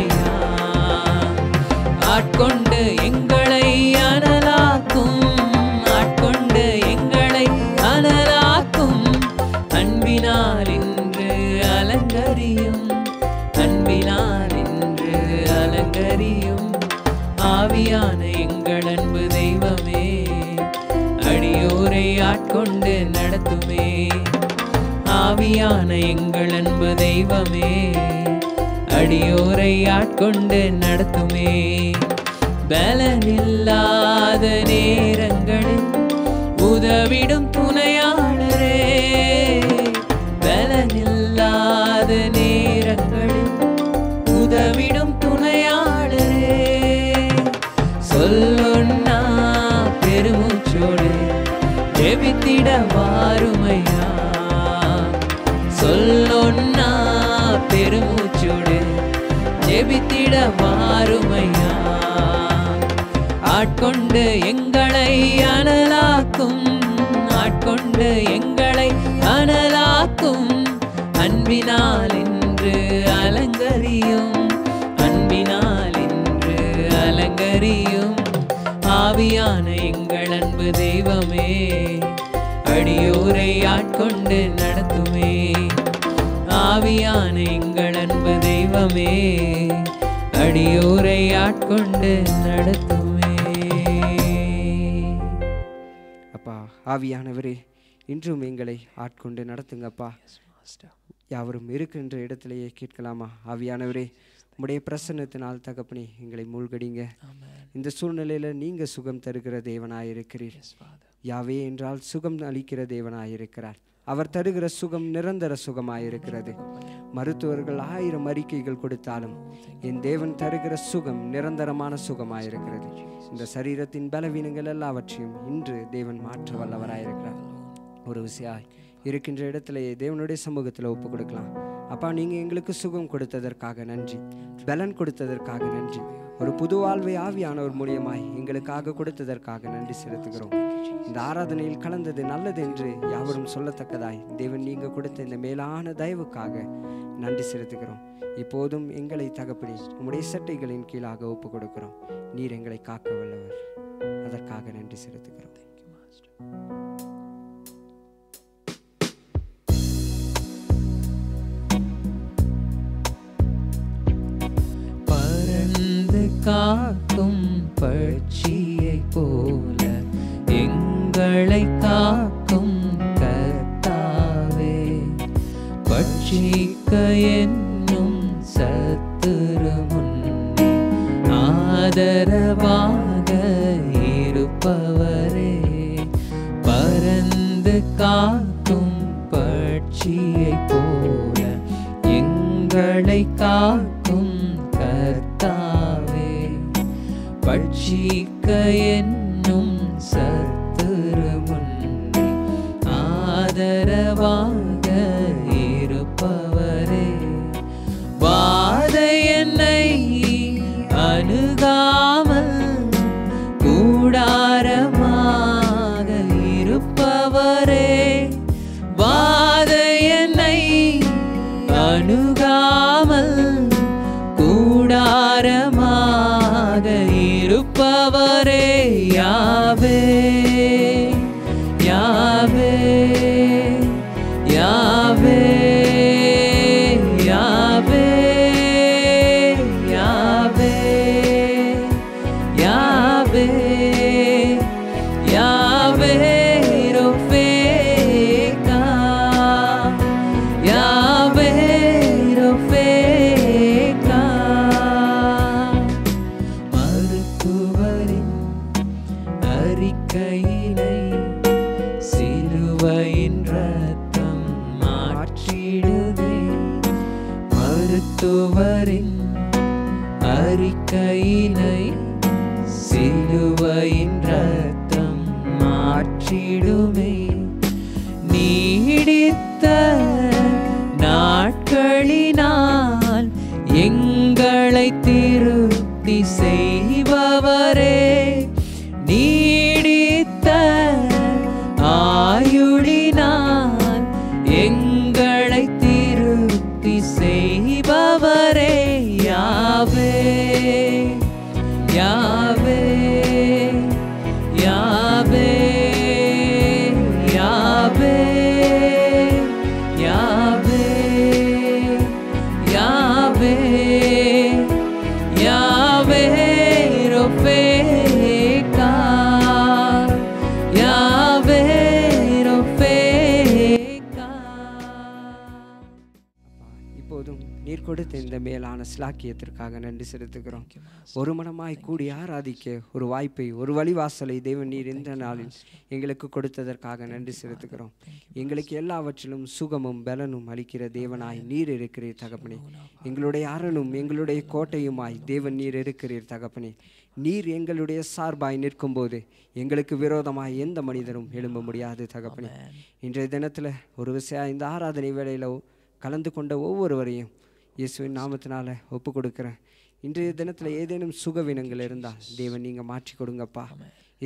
தெய்வமே அடியோரை ஆட்கொண்டு நடத்துமே. பலனில்லாத நேரங்களில் உதவிடும் துணையாளரே பலனில்லாத நேரங்களில் உதவிடும் துணையாளரே. சொல்லொன்னா பெருமூச்சோடு ஜெபித்திட வாருமையா. ஜெபித்திட மாறுமையா ஆட்கொண்டு எங்களை அனலாக்கும் ஆட்கொண்டு எங்களை அனலாக்கும். அன்பினால் என்று அலங்கரியும் அன்பினால் என்று அலங்கரியும். ஆவியான எங்கள் அன்பு தெய்வமே அடியோரை ஆட்கொண்டு நடத்துமே. ஆவியான எங்கள் அன்பு தெய்வமே அடியோரை ஆட்கொண்டு நடத்துமே. அப்பா ஆவியானவரே இன்றும் எங்களை ஆட்கொண்டு நடத்துங்கப்பா யாவரும் இருக்கின்ற இடத்திலேயே கேட்கலாமா? ஆவியானவரே உம்முடைய பிரசன்னத்தினால் தகப்பனே எங்களை மூழ்கடிங்க. இந்த சூழ்நிலையில நீங்க சுகம் தருகிற தேவனாயிருக்கிறீர். யாவே என்றால் சுகம் அளிக்கிற தேவனாயிருக்கிறார். அவர் தருகிற சுகம் நிரந்தர சுகமாயிருக்கிறது. மருத்துவர்கள் ஆயிரம் அறிக்கைகள் கொடுத்தாலும் என் தேவன் தருகிற சுகம் நிரந்தரமான சுகமாயிருக்கிறது. இந்த சரீரத்தின் பலவீனங்கள் எல்லாவற்றையும் இன்று தேவன் மாற்ற வல்லவராயிருக்கிறார். ஒரு விஷயம் இருக்கின்ற இடத்துல தேவனுடைய சமூகத்தில் ஒப்பு கொடுக்கலாம். அப்பா நீங்கள் எங்களுக்கு சுகம் கொடுத்ததற்காக நன்றி. பலன் கொடுத்ததற்காக நன்றி. ஒரு புது வாழ்வை ஆவியானவர் மூலியமாய் எங்களுக்காக கொடுத்ததற்காக நன்றி செலுத்துகிறோம். இந்த ஆராதனையில் கலந்தது நல்லது என்று யாவரும் சொல்லத்தக்கதாய் தேவன் நீங்கள் கொடுத்த இந்த மேலான தயவுக்காக நன்றி செலுத்துகிறோம். இப்போதும் எங்களை தகப்படி உம்முடைய சட்டைகளின் கீழாக ஒப்பு கொடுக்கிறோம் நீர் எங்களை காக்க வல்லவர். அதற்காக நன்றி செலுத்துகிறோம். காக்கும் பட்சியை போல எங்களை காக்கும் கர்த்தாவே. பட்சிக்க என் மேலான சிலாக்கியத்திற்காக நன்றி செலுத்துகிறோம். ஒரு மனமாய் கூடி ஆராதிக்க ஒரு வாய்ப்பை ஒரு வழிவாசலை தேவன் நீர் இந்த நாளில் எங்களுக்கு கொடுத்ததற்காக நன்றி செலுத்துகிறோம். எங்களுக்கு எல்லாவற்றிலும் சுகமும் பலனும் அளிக்கிற தேவனாய் நீர் இருக்கிறீர் தகப்பனே. எங்களுடைய அரணும் எங்களுடைய கோட்டையுமாய் தேவன் நீர் இருக்கிறீர் தகப்பனே. நீர் எங்களுடைய சார்பாய் நிற்கும்போது எங்களுக்கு விரோதமாய் எந்த மனிதரும் எழும்ப முடியாது தகப்பனே. இன்றைய தினத்தில் ஒரு விஷயம் இந்த ஆராதனை வேளையில் கலந்து கொண்ட ஒவ்வொருவரையும் இயேசுவின் நாமத்தினால ஒப்பு கொடுக்குறேன் இன்றைய தினத்தில் ஏதேனும் சுகவீனங்கள் இருந்தால் தேவன் நீங்கள் மாற்றி கொடுங்கப்பா.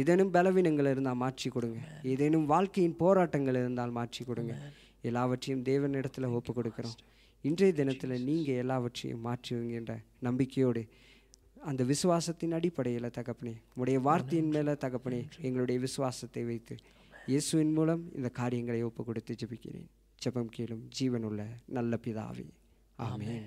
ஏதேனும் பலவீனங்கள் இருந்தால் மாற்றி கொடுங்க. ஏதேனும் வாழ்க்கையின் போராட்டங்கள் இருந்தால் மாற்றி கொடுங்க. எல்லாவற்றையும் தேவனிடத்தில் ஒப்பு கொடுக்குறோம் இன்றைய தினத்தில் நீங்கள் எல்லாவற்றையும் மாற்றுவீங்கன்ற நம்பிக்கையோடு அந்த விசுவாசத்தின் அடிப்படையில் தகப்பனே உடைய வார்த்தையின் மேலே தகப்பனே எங்களுடைய விசுவாசத்தை வைத்து இயேசுவின் மூலம் இந்த காரியங்களை ஒப்பு கொடுத்து ஜெபிக்கிறேன். ஜெபம் கேளும் ஜீவனுள்ள நல்ல பிதாவே. ஆமென்